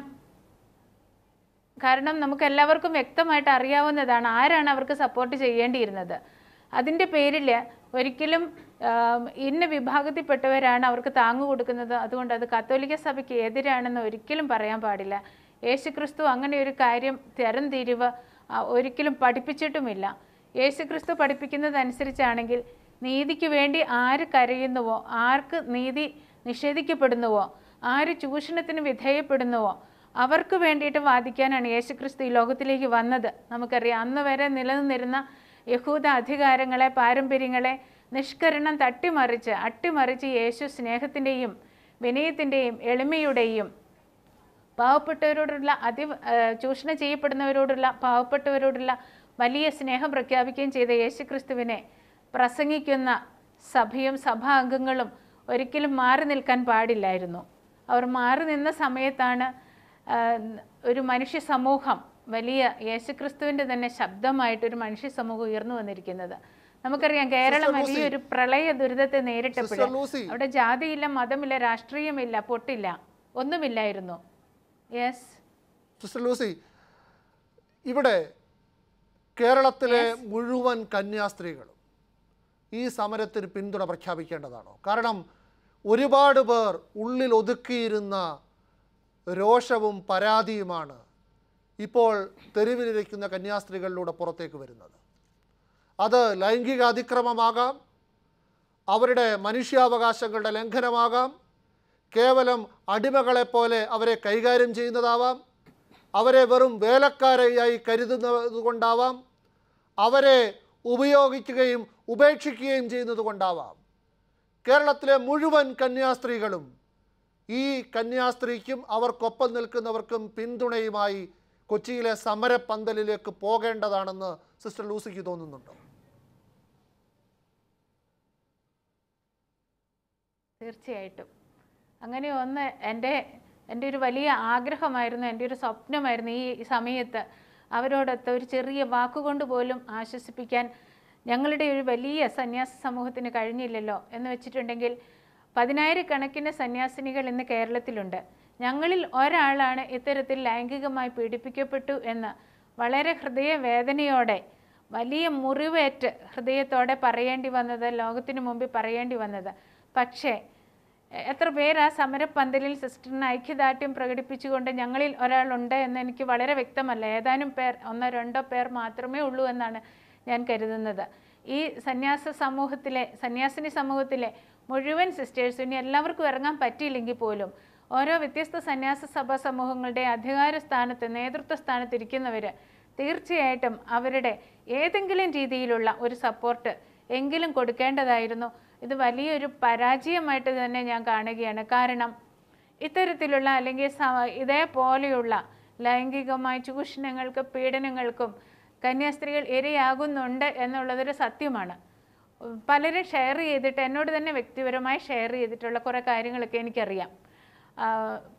കാരണം നമുക്ക് എല്ലാവർക്കും വ്യക്തമായിട്ട് അറിയാവുന്നതാണ് ആരാണ് അവർക്ക് സപ്പോർട്ട് ചെയ്യേണ്ടിയിരുന്നത്. അതിന്റെ പേരിൽ ഒരിക്കലും ഇന്ന വിഭാഗത്തിൽപ്പെട്ടവരാണ് അവർക്ക് താങ്ങു കൊടുക്കുന്നത്. അതുകൊണ്ട് അത് കത്തോലിക്ക സഭയ്ക്ക് എതിരാണെന്ന് ഒരിക്കലും പറയാൻ പാടില്ല. യേശുക്രിസ്തു അങ്ങനെ ഒരു കാര്യം തരംതിരിവ് ഒരിക്കലും പഠിപ്പിച്ചിട്ടുമില്ല. യേശുക്രിസ്തു പഠിപ്പിക്കുന്നതനുസരിച്ചാണെങ്കിൽ നീതിക്ക് വേണ്ടി ആര് കരയുന്നുവോ ആർക്ക് നീതി നിഷേധിക്കപ്പെടുന്നുവോ ആര് ചൂഷണത്തിന് വിധേയപ്പെടുന്നുവോ അവർക്ക് വേണ്ടിയിട്ട് വാദിക്കാനാണ് യേശുക്രിസ്തു ഈ ലോകത്തിലേക്ക് വന്നത്. നമുക്കറിയാം അന്ന് വരെ നിലനിന്നിരുന്ന യഹൂദ അധികാരങ്ങളെ പാരമ്പര്യങ്ങളെ നിഷ്കരണം തട്ടിമറിച്ച് അട്ടിമറിച്ച് യേശു സ്നേഹത്തിന്റെയും വിനയത്തിന്റെയും എളിമയുടെയും പാവപ്പെട്ടവരോടുള്ള അതി ചൂഷണം ചെയ്യപ്പെടുന്നവരോടുള്ള പാവപ്പെട്ടവരോടുള്ള വലിയ സ്നേഹം പ്രഖ്യാപിക്കുകയും ചെയ്ത യേശുക്രിസ്തുവിനെ പ്രസംഗിക്കുന്ന സഭയും സഭാംഗങ്ങളും ഒരിക്കലും മാറി നിൽക്കാൻ പാടില്ലായിരുന്നു. അവർ മാറി നിന്ന സമയത്താണ് ഒരു മനുഷ്യ സമൂഹം വലിയ യേശുക്രിസ്തുവിന്റെ തന്നെ ശബ്ദമായിട്ട് ഒരു മനുഷ്യ സമൂഹം ഉയർന്നു വന്നിരിക്കുന്നത്. നമുക്കറിയാം കേരളം. വലിയൊരു പ്രളയ ദുരിതത്തെ നേരിട്ടപ്പോൾ അവിടെ ജാതിയില്ല മതമില്ല രാഷ്ട്രീയമില്ല പൊട്ടില്ല ഒന്നുമില്ലായിരുന്നു. യെസ് സിസ്റ്റർ ലൂസി ഇവിടെ കേരളത്തിലെ മുഴുവൻ കന്യാസ്ത്രീകളും ഈ സമരത്തിന് പിന്തുണ പ്രഖ്യാപിക്കേണ്ടതാണോ? കാരണം ഒരുപാട് പേർ ഉള്ളിൽ ഒതുക്കിയിരുന്ന രോഷവും പരാതിയുമാണ് ഇപ്പോൾ തെരുവിലിരിക്കുന്ന കന്യാസ്ത്രീകളിലൂടെ പുറത്തേക്ക് വരുന്നത്. അത് ലൈംഗിക അതിക്രമമാകാം അവരുടെ മനുഷ്യാവകാശങ്ങളുടെ ലംഘനമാകാം കേവലം അടിമകളെപ്പോലെ അവരെ കൈകാര്യം ചെയ്യുന്നതാവാം അവരെ വെറും വേലക്കാരായി കരുതുന്നത് കൊണ്ടാവാം അവരെ ഉപയോഗിക്കുകയും ഉപേക്ഷിക്കുകയും ചെയ്യുന്നത് കൊണ്ടാവാം കേരളത്തിലെ മുഴുവൻ കന്യാസ്ത്രീകളും ഈ കന്യാസ്ത്രീക്കും അവർക്കൊപ്പം നിൽക്കുന്നവർക്കും പിന്തുണയുമായി കൊച്ചിയിലെ സമരപ്പന്തലിലേക്ക് പോകേണ്ടതാണെന്ന് സിസ്റ്റർ ലൂസിക്ക് തോന്നുന്നുണ്ടോ? തീർച്ചയായിട്ടും. അങ്ങനെ ഒന്ന് എന്റെ എന്റെ ഒരു വലിയ ആഗ്രഹമായിരുന്നു എന്റെ ഒരു സ്വപ്നമായിരുന്നു ഈ സമയത്ത് അവരോടൊത്ത് ഒരു ചെറിയ വാക്കുകൊണ്ട് പോലും ആശ്വസിപ്പിക്കാൻ ഞങ്ങളുടെ ഒരു വലിയ സന്യാസ സമൂഹത്തിന് കഴിഞ്ഞില്ലല്ലോ എന്ന് വെച്ചിട്ടുണ്ടെങ്കിൽ പതിനായിരക്കണക്കിന് സന്യാസിനികൾ ഇന്ന് കേരളത്തിലുണ്ട്. ഞങ്ങളിൽ ഒരാളാണ് ഇത്തരത്തിൽ ലൈംഗികമായി പീഡിപ്പിക്കപ്പെട്ടു എന്ന് വളരെ ഹൃദയവേദനയോടെ വലിയ മുറിവേറ്റ് ഹൃദയത്തോടെ പറയേണ്ടി വന്നത് ലോകത്തിന് മുമ്പിൽ പറയേണ്ടി വന്നത്. പക്ഷേ എത്ര പേർ ആ സമരപ്പന്തലിൽ സിസ്റ്ററിന് ഐക്യദാർഢ്യം പ്രകടിപ്പിച്ചുകൊണ്ട് ഞങ്ങളിൽ ഒരാളുണ്ട് എന്ന് എനിക്ക് വളരെ വ്യക്തമല്ല. ഏതാനും പേർ ഒന്നോ രണ്ടോ പേർ മാത്രമേ ഉള്ളൂ എന്നാണ് ഞാൻ കരുതുന്നത്. ഈ സന്യാസ സമൂഹത്തിലെ സന്യാസിനി സമൂഹത്തിലെ മുഴുവൻ സിസ്റ്റേഴ്സും ഇനി എല്ലാവർക്കും ഇറങ്ങാൻ പറ്റിയില്ലെങ്കിൽ പോലും ഓരോ വ്യത്യസ്ത സന്യാസ സഭാ സമൂഹങ്ങളുടെ അധികാര സ്ഥാനത്ത് നേതൃത്വ സ്ഥാനത്ത് ഇരിക്കുന്നവർ തീർച്ചയായിട്ടും അവരുടെ ഏതെങ്കിലും രീതിയിലുള്ള ഒരു സപ്പോർട്ട് എങ്കിലും കൊടുക്കേണ്ടതായിരുന്നു. ഇത് വലിയൊരു പരാജയമായിട്ട് തന്നെ ഞാൻ കാണുകയാണ്. കാരണം ഇത്തരത്തിലുള്ള അല്ലെങ്കിൽ ഇതേപോലെയുള്ള ലൈംഗികമായ ചൂഷണങ്ങൾക്ക് പീഡനങ്ങൾക്കും കന്യാസ്ത്രീകൾ ഇരയാകുന്നുണ്ട് എന്നുള്ളതൊരു സത്യമാണ്. പലരും ഷെയർ ചെയ്തിട്ട് എന്നോട് തന്നെ വ്യക്തിപരമായി ഷെയർ ചെയ്തിട്ടുള്ള കുറേ കാര്യങ്ങളൊക്കെ എനിക്കറിയാം.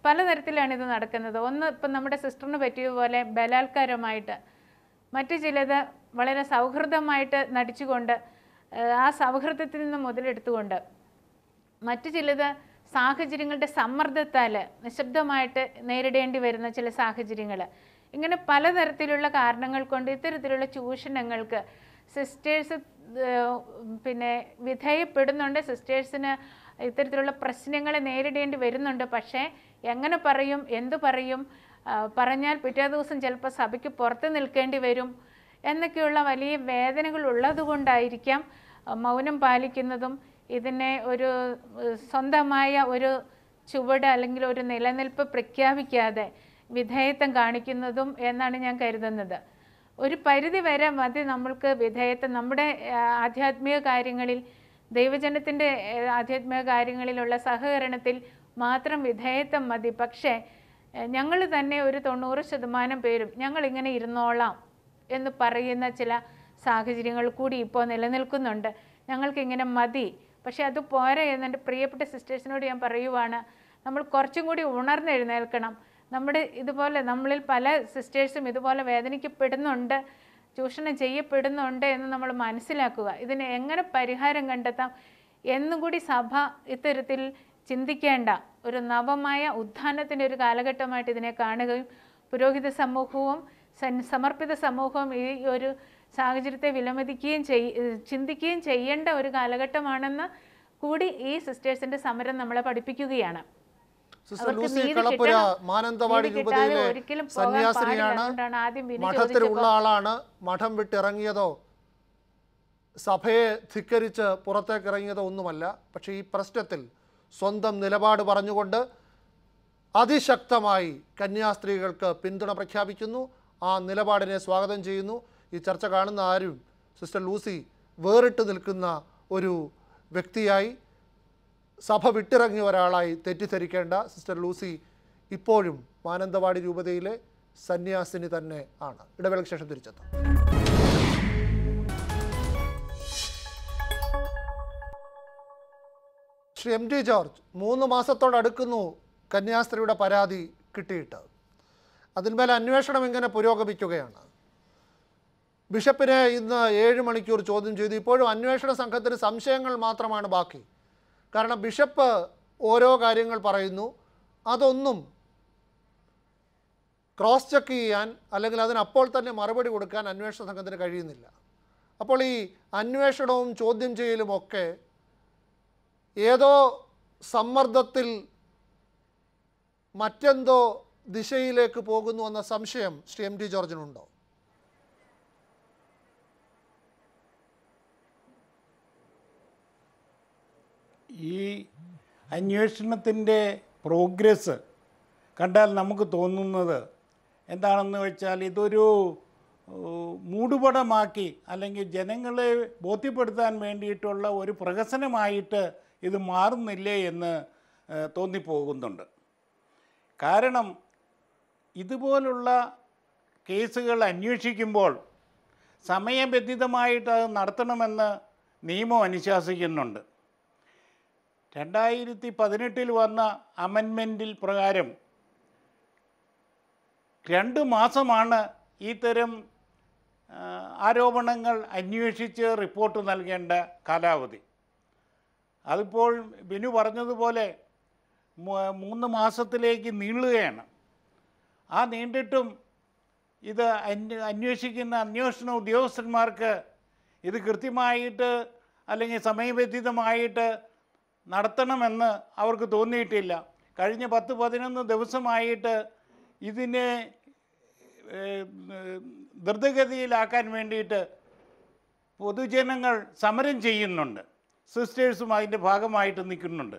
പലതരത്തിലാണ് ഇത് നടക്കുന്നത്. ഒന്ന് ഇപ്പം നമ്മുടെ സിസ്റ്ററിന് പറ്റിയതുപോലെ ബലാത്കാരമായിട്ട് മറ്റു ചിലത് വളരെ സൗഹൃദമായിട്ട് നടിച്ചുകൊണ്ട് ആ സൗഹൃദത്തിൽ നിന്ന് മുതലെടുത്തുകൊണ്ട് മറ്റു ചിലത് സാഹചര്യങ്ങളുടെ സമ്മർദ്ദത്താൽ നിശബ്ദമായിട്ട് നേരിടേണ്ടി വരുന്ന ചില സാഹചര്യങ്ങൾ ഇങ്ങനെ പലതരത്തിലുള്ള കാരണങ്ങൾ കൊണ്ട് ഇത്തരത്തിലുള്ള ചൂഷണങ്ങൾക്ക് സിസ്റ്റേഴ്സ് പിന്നെ വിധേയപ്പെടുന്നുണ്ട്. സിസ്റ്റേഴ്സിന് ഇത്തരത്തിലുള്ള പ്രശ്നങ്ങൾ നേരിടേണ്ടി വരുന്നുണ്ട്. പക്ഷേ എങ്ങനെ പറയും? എന്തു പറയും? പറഞ്ഞാൽ പിറ്റേ ദിവസം ചിലപ്പോൾ സഭയ്ക്ക് പുറത്ത് നിൽക്കേണ്ടി വരും. എന്നൊക്കെയുള്ള വലിയ വേദനകൾ ഉള്ളതുകൊണ്ടായിരിക്കാം മൗനം പാലിക്കുന്നതും. ഇതിനെ ഒരു സ്വന്തമായ ഒരു ചുവട് അല്ലെങ്കിൽ ഒരു നിലനിൽപ്പ് പ്രഖ്യാപിക്കാതെ വിധേയത്വം കാണിക്കുന്നതും എന്നാണ് ഞാൻ കരുതുന്നത്. ഒരു പരിധി വരെ മതി നമ്മൾക്ക് വിധേയത്വം. നമ്മുടെ ആധ്യാത്മിക കാര്യങ്ങളിൽ ദൈവജനത്തിന്റെ ആധ്യാത്മിക കാര്യങ്ങളിലുള്ള സഹകരണത്തിൽ മാത്രം വിധേയത്വം മതി. പക്ഷേ ഞങ്ങൾ തന്നെ ഒരു തൊണ്ണൂറ് ശതമാനം പേരും ഞങ്ങളിങ്ങനെ ഇരുന്നോളാം എന്ന് പറയുന്ന ചില സാഹചര്യങ്ങൾ കൂടി ഇപ്പോൾ നിലനിൽക്കുന്നുണ്ട്. ഞങ്ങൾക്കിങ്ങനെ മതി. പക്ഷേ അത് പോരെ എന്നെ പ്രിയപ്പെട്ട സിസ്റ്റേഴ്സിനോട് ഞാൻ പറയുവാണ് നമ്മൾ കുറച്ചും കൂടി ഉണർന്നെഴുന്നേൽക്കണം. നമ്മുടെ ഇതുപോലെ നമ്മളിൽ പല സിസ്റ്റേഴ്സും ഇതുപോലെ വേദനിക്കപ്പെടുന്നുണ്ട് ചൂഷണം ചെയ്യപ്പെടുന്നുണ്ട് എന്ന് നമ്മൾ മനസ്സിലാക്കുക. ഇതിന് എങ്ങനെ പരിഹാരം കണ്ടെത്താം എന്നും കൂടി സഭ ഇത്തരത്തിൽ ചിന്തിക്കേണ്ട ഒരു നവമായ ഉത്ഥാനത്തിന്റെ ഒരു കാലഘട്ടമായിട്ട് ഇതിനെ കാണുകയും പുരോഹിത സമൂഹവും സമർപ്പിത സമൂഹവും ഈ ഒരു സാഹചര്യത്തെ വിലമതിക്കുകയും ചെയ് ചിന്തിക്കുകയും ചെയ്യേണ്ട ഒരു കാലഘട്ടമാണെന്ന് കൂടി ഈ സിസ്റ്റേഴ്സിന്റെ സമരം നമ്മളെ പഠിപ്പിക്കുകയാണ്. സിസ്റ്റർ ലൂസി കളപ്പുര മാനന്തവാടി നീതി രൂപതയിലെ. സന്യാസിനിയാണ് മഠത്തിലുള്ള ആളാണ്. മഠം വിട്ടിറങ്ങിയതോ സഭയെ ധിക്കരിച്ച് പുറത്തേക്ക് ഇറങ്ങിയതോ ഒന്നുമല്ല. പക്ഷേ ഈ പ്രശ്നത്തിൽ സ്വന്തം നിലപാട് പറഞ്ഞുകൊണ്ട് അതിശക്തമായി കന്യാസ്ത്രീകൾക്ക് പിന്തുണ പ്രഖ്യാപിക്കുന്നു. ആ നിലപാടിനെ സ്വാഗതം ചെയ്യുന്നു. ഈ ചർച്ച കാണുന്ന ആരും സിസ്റ്റർ ലൂസി വേറിട്ട് നിൽക്കുന്ന ഒരു വ്യക്തിയായി സഭ വിട്ടിറങ്ങിയ ഒരാളായി തെറ്റിദ്ധരിക്കേണ്ട സിസ്റ്റർ ലൂസി ഇപ്പോഴും മാനന്തവാടി രൂപതയിലെ സന്യാസിനി തന്നെ ആണ്. ഇടവേളയ്ക്ക് ശേഷം തിരിച്ചെത്താം. ശ്രീ എം ടി ജോർജ് മൂന്ന് മാസത്തോടടുക്കുന്നു കന്യാസ്ത്രീയുടെ പരാതി കിട്ടിയിട്ട്. അതിന്മേൽ അന്വേഷണം ഇങ്ങനെ പുരോഗമിക്കുകയാണ്. ബിഷപ്പിനെ ഇന്ന് ഏഴ് മണിക്കൂർ ചോദ്യം ചെയ്തു. ഇപ്പോഴും അന്വേഷണ സംഘത്തിന് സംശയങ്ങൾ മാത്രമാണ് ബാക്കി. കാരണം ബിഷപ്പ് ഓരോ കാര്യങ്ങൾ പറയുന്നു. അതൊന്നും ക്രോസ് ചെക്ക് ചെയ്യാൻ അല്ലെങ്കിൽ അതിനപ്പോൾ തന്നെ മറുപടി കൊടുക്കാൻ അന്വേഷണ സംഘത്തിന് കഴിയുന്നില്ല. അപ്പോൾ ഈ അന്വേഷണവും ചോദ്യം ചെയ്യലുമൊക്കെ ഏതോ സമ്മർദ്ദത്തിൽ മറ്റെന്തോ ദിശയിലേക്ക് പോകുന്നു എന്ന സംശയം ശ്രീ എം ടി ജോർജിനുണ്ടോ? ഈ അന്വേഷണത്തിന്റെ പ്രോഗ്രസ് കണ്ടാൽ നമുക്ക് തോന്നുന്നത് എന്താണെന്ന് വെച്ചാൽ ഇതൊരു മൂടുപടമാക്കി അല്ലെങ്കിൽ ജനങ്ങളെ ബോധ്യപ്പെടുത്താൻ വേണ്ടിയിട്ടുള്ള ഒരു പ്രഹസനമായിട്ട് ഇത് മാറുന്നില്ലേ എന്ന് തോന്നിപ്പോകുന്നുണ്ട്. കാരണം ഇതുപോലുള്ള കേസുകൾ അന്വേഷിക്കുമ്പോൾ സമയബന്ധിതമായിട്ട് അത് നടത്തണമെന്ന് നിയമം അനുശാസിക്കുന്നുണ്ട്. രണ്ടായിരത്തി പതിനെട്ടിൽ വന്ന അമെൻമെന്റിൽ പ്രകാരം രണ്ട് മാസമാണ് ഇത്തരം ആരോപണങ്ങൾ അന്വേഷിച്ച് റിപ്പോർട്ട് നൽകേണ്ട കാലാവധി. അതിപ്പോൾ ബിനു പറഞ്ഞതുപോലെ മൂന്ന് മാസത്തിലേക്ക് നീളുകയാണ്. ആ നീണ്ടിട്ടും ഇത് അന്വേഷിക്കുന്ന അന്വേഷണ ഉദ്യോഗസ്ഥന്മാർക്ക് ഇത് കൃത്യമായിട്ട് അല്ലെങ്കിൽ സമയബന്ധിതമായിട്ട് നടത്തണമെന്ന് അവർക്ക് തോന്നിയിട്ടില്ല. കഴിഞ്ഞ പത്ത് പതിനൊന്ന് ദിവസമായിട്ട് ഇതിനെ ദ്രുതഗതിയിലാക്കാൻ വേണ്ടിയിട്ട് പൊതുജനങ്ങൾ സമരം ചെയ്യുന്നുണ്ട്. സിസ്റ്റേഴ്സും അതിന്റെ ഭാഗമായിട്ട് നിൽക്കുന്നുണ്ട്.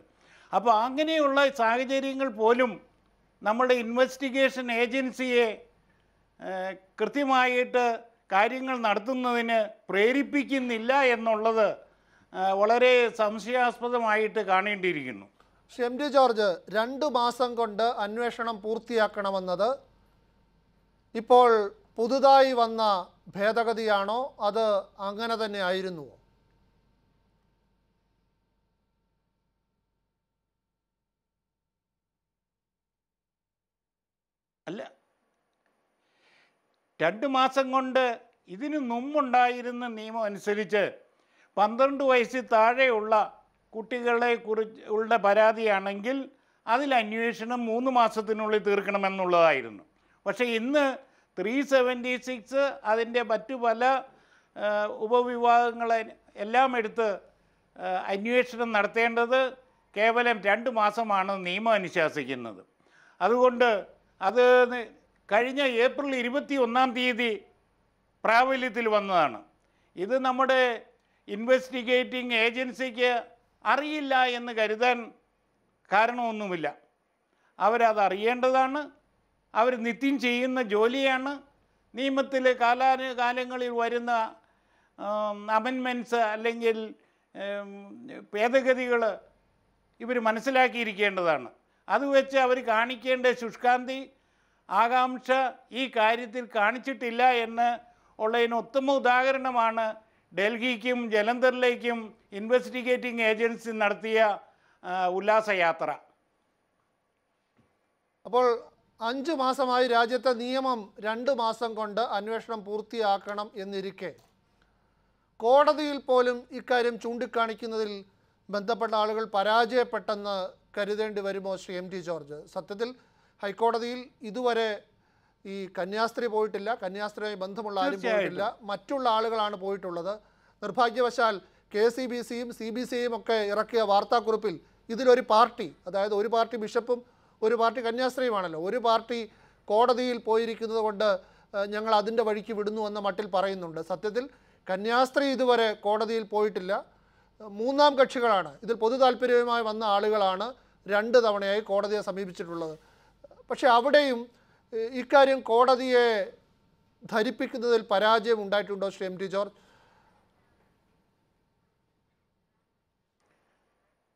അപ്പോൾ അങ്ങനെയുള്ള സാഹചര്യങ്ങൾ പോലും നമ്മുടെ ഇൻവെസ്റ്റിഗേഷൻ ഏജൻസിയെ കൃത്യമായിട്ട് കാര്യങ്ങൾ നടത്തുന്നതിന് പ്രേരിപ്പിക്കുന്നില്ല എന്നുള്ളത് വളരെ സംശയാസ്പദമായിട്ട് കാണേണ്ടിയിരിക്കുന്നു. ശ്രീ എം ഡി ജോർജ് രണ്ടു മാസം കൊണ്ട് അന്വേഷണം പൂർത്തിയാക്കണമെന്നത് ഇപ്പോൾ പുതുതായി വന്ന ഭേദഗതിയാണോ? അത് അങ്ങനെ തന്നെ ആയിരുന്നുവോ? അല്ല. രണ്ട് മാസം കൊണ്ട് ഇതിനു മുമ്പുണ്ടായിരുന്ന നിയമം അനുസരിച്ച് പന്ത്രണ്ട് വയസ്സിൽ താഴെയുള്ള കുട്ടികളെ കുറിച്ച് ഉള്ള പരാതിയാണെങ്കിൽ അതിൽ അന്വേഷണം മൂന്ന് മാസത്തിനുള്ളിൽ തീർക്കണമെന്നുള്ളതായിരുന്നു. പക്ഷേ ഇന്ന് ത്രീ സെവന്റി സിക്സ് അതിന്റെ മറ്റു പല ഉപവിഭാഗങ്ങളെ എല്ലാം എടുത്ത് അന്വേഷണം നടത്തേണ്ടത് കേവലം രണ്ട് മാസമാണ് നിയമം അനുശാസിക്കുന്നത്. അതുകൊണ്ട് അത് കഴിഞ്ഞ ഏപ്രിൽ ഇരുപത്തി ഒന്നാം തീയതി പ്രാബല്യത്തിൽ വന്നതാണ്. ഇത് നമ്മുടെ ഇൻവെസ്റ്റിഗേറ്റിംഗ് ഏജൻസിക്ക് അറിയില്ല എന്ന് കരുതാൻ കാരണമൊന്നുമില്ല. അവരത് അറിയേണ്ടതാണ്. അവർ നിത്യം ചെയ്യുന്ന ജോലിയാണ്. നിയമത്തിൽ കാലാനുകാലങ്ങളിൽ വരുന്ന അമെൻമെന്റ്സ് അല്ലെങ്കിൽ ഭേദഗതികൾ ഇവർ മനസ്സിലാക്കിയിരിക്കേണ്ടതാണ്. അത് വെച്ച് അവർ കാണിക്കേണ്ട ശുഷ്കാന്തി ആകാംക്ഷ ഈ കാര്യത്തിൽ കാണിച്ചിട്ടില്ല എന്ന് ഉള്ളതിന് ഉത്തമ ഉദാഹരണമാണ് ഡൽഹിക്കും ജലന്ധറിലേക്കും ഇൻവെസ്റ്റിഗേറ്റിംഗ് ഏജൻസി നടത്തിയ ഉല്ലാസയാത്ര. അപ്പോൾ അഞ്ചു മാസമായി രാജ്യത്തെ നിയമം രണ്ട് മാസം കൊണ്ട് അന്വേഷണം പൂർത്തിയാക്കണം എന്നിരിക്കെ. കോടതിയിൽ പോലും ഇക്കാര്യം ചൂണ്ടിക്കാണിക്കുന്നതിൽ ബന്ധപ്പെട്ട ആളുകൾ പരാജയപ്പെട്ടെന്ന് കരുതേണ്ടി വരുമോ ശ്രീ എം ടി ജോർജ്? സത്യത്തിൽ ഹൈക്കോടതിയിൽ ഇതുവരെ ഈ കന്യാസ്ത്രീ പോയിട്ടില്ല കന്യാസ്ത്രീയുമായി ബന്ധമുള്ള ആരും പോയിട്ടില്ല. മറ്റുള്ള ആളുകളാണ് പോയിട്ടുള്ളത്. നിർഭാഗ്യവശാൽ കെ സി ബി സിയും സി ബി സിയും ഒക്കെ ഇറക്കിയ വാർത്താക്കുറിപ്പിൽ ഇതിലൊരു പാർട്ടി അതായത് ഒരു പാർട്ടി ബിഷപ്പും ഒരു പാർട്ടി കന്യാസ്ത്രീയുമാണല്ലോ. ഒരു പാർട്ടി കോടതിയിൽ പോയിരിക്കുന്നത് കൊണ്ട് ഞങ്ങൾ അതിന്റെ വഴിക്ക് വിടുന്നു എന്ന മട്ടിൽ പറയുന്നുണ്ട്. സത്യത്തിൽ കന്യാസ്ത്രീ ഇതുവരെ കോടതിയിൽ പോയിട്ടില്ല. മൂന്നാം കക്ഷികളാണ്. ഇതിൽ പൊതു താല്പര്യവുമായി വന്ന ആളുകളാണ് രണ്ട് തവണയായി കോടതിയെ സമീപിച്ചിട്ടുള്ളത്. പക്ഷേ അവിടെയും ഇക്കാര്യം കോടതിയെ ധരിപ്പിക്കുന്നതിൽ പരാജയം ഉണ്ടായിട്ടുണ്ടോ ശ്രീ എം ടി ജോർജ്?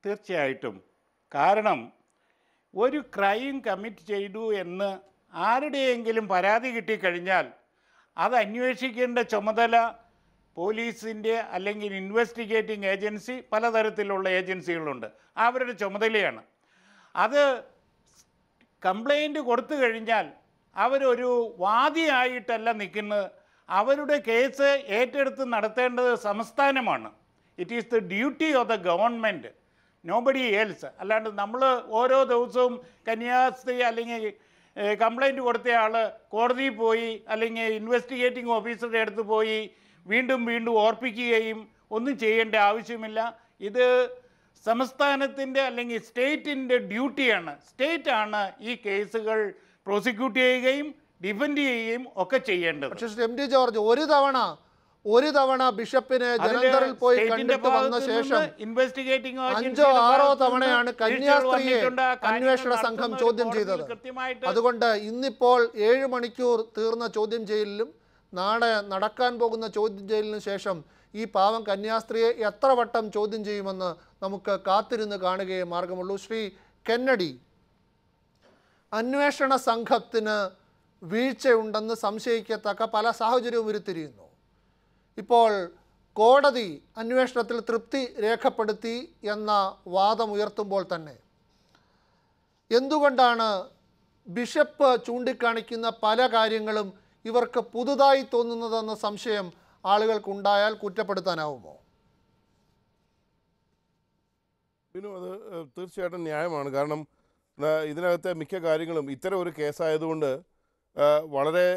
തീർച്ചയായിട്ടും. കാരണം ഒരു ക്രൈം കമ്മിറ്റ് ചെയ്തു എന്ന് ആരുടെയെങ്കിലും പരാതി കിട്ടിക്കഴിഞ്ഞാൽ അത് അന്വേഷിക്കേണ്ട ചുമതല പോലീസിന്റെ അല്ലെങ്കിൽ ഇൻവെസ്റ്റിഗേറ്റിംഗ് ഏജൻസി പലതരത്തിലുള്ള ഏജൻസികളുണ്ട്. അവരുടെ ചുമതലയാണ്. അത് കംപ്ലൈന്റ് കൊടുത്തു കഴിഞ്ഞാൽ അവരൊരു വാദിയായിട്ടല്ല നിൽക്കുന്നത്. അവരുടെ കേസ് ഏറ്റെടുത്ത് നടത്തേണ്ടത് സംസ്ഥാനമാണ്. It is the duty of the government nobody else അല്ലാണ്ട് നമ്മൾ ഓരോ ദിവസവും കന്യാസ്ത്രീ അല്ലെങ്കിൽ കംപ്ലൈന്റ് കൊടുത്തയാൾ കോടതിയിൽ പോയി അല്ലെങ്കിൽ ഇൻവെസ്റ്റിഗേറ്റിംഗ് ഓഫീസറുടെ അടുത്ത് പോയി വീണ്ടും വീണ്ടും ഓർപ്പിക്കുകയും ഒന്നും ചെയ്യേണ്ട ആവശ്യമില്ല. ഇത് സംസ്ഥാനത്തിന്റെ അല്ലെങ്കിൽ സ്റ്റേറ്റിന്റെ ഡ്യൂട്ടിയാണ് സ്റ്റേറ്റാണ് ഈ കേസുകൾ പ്രോസിക്യൂട്ട് ചെയ്യുകയും ഡിഫെൻഡ് ചെയ്യുകയും ഒക്കെ ചെയ്യേണ്ടത്. പക്ഷേ എം ഡി ജോർജ് ഒരു തവണ ഒരു തവണ ബിഷപ്പിനെ ജലന്ധറിൽ പോയി കണ്ടിട്ട് വന്ന ശേഷം ഇൻവെസ്റ്റിഗേറ്റിംഗ് അഞ്ചോ ആറോ തവണയാണ് കന്യാസ്ത്രീയെ അന്വേഷണ സംഘം ചോദ്യം ചെയ്തത്. അതുകൊണ്ട് ഇന്നിപ്പോൾ ഏഴ് മണിക്കൂർ തീർന്ന ചോദ്യം ചെയ്യലിലും നാളെ നടക്കാൻ പോകുന്ന ചോദ്യം ചെയ്യലിനു ശേഷം ഈ പാവം കന്യാസ്ത്രീയെ എത്ര വട്ടം ചോദ്യം ചെയ്യുമെന്ന് നമുക്ക് കാത്തിരുന്ന് കാണുകയേ മാർഗമുള്ളൂ. ശ്രീ കെന്നഡി. അന്വേഷണ സംഘത്തിന് വീഴ്ചയുണ്ടെന്ന് സംശയിക്കത്തക്ക പല സാഹചര്യവും ഉരുത്തിരിയുന്നു. ഇപ്പോൾ കോടതി അന്വേഷണത്തിൽ തൃപ്തി രേഖപ്പെടുത്തി എന്ന വാദം ഉയർത്തുമ്പോൾ തന്നെ എന്തുകൊണ്ടാണ് ബിഷപ്പ് ചൂണ്ടിക്കാണിക്കുന്ന പല കാര്യങ്ങളും ഇവർക്ക് പുതുതായി തോന്നുന്നതെന്ന സംശയം ആളുകൾക്കുണ്ടായാൽ കുറ്റപ്പെടുത്താനാവുമോ? അത് തീർച്ചയായിട്ടും ന്യായമാണ്. കാരണം ഇതിനകത്തെ മിക്ക കാര്യങ്ങളും ഇത്തരം ഒരു കേസായതുകൊണ്ട് വളരെ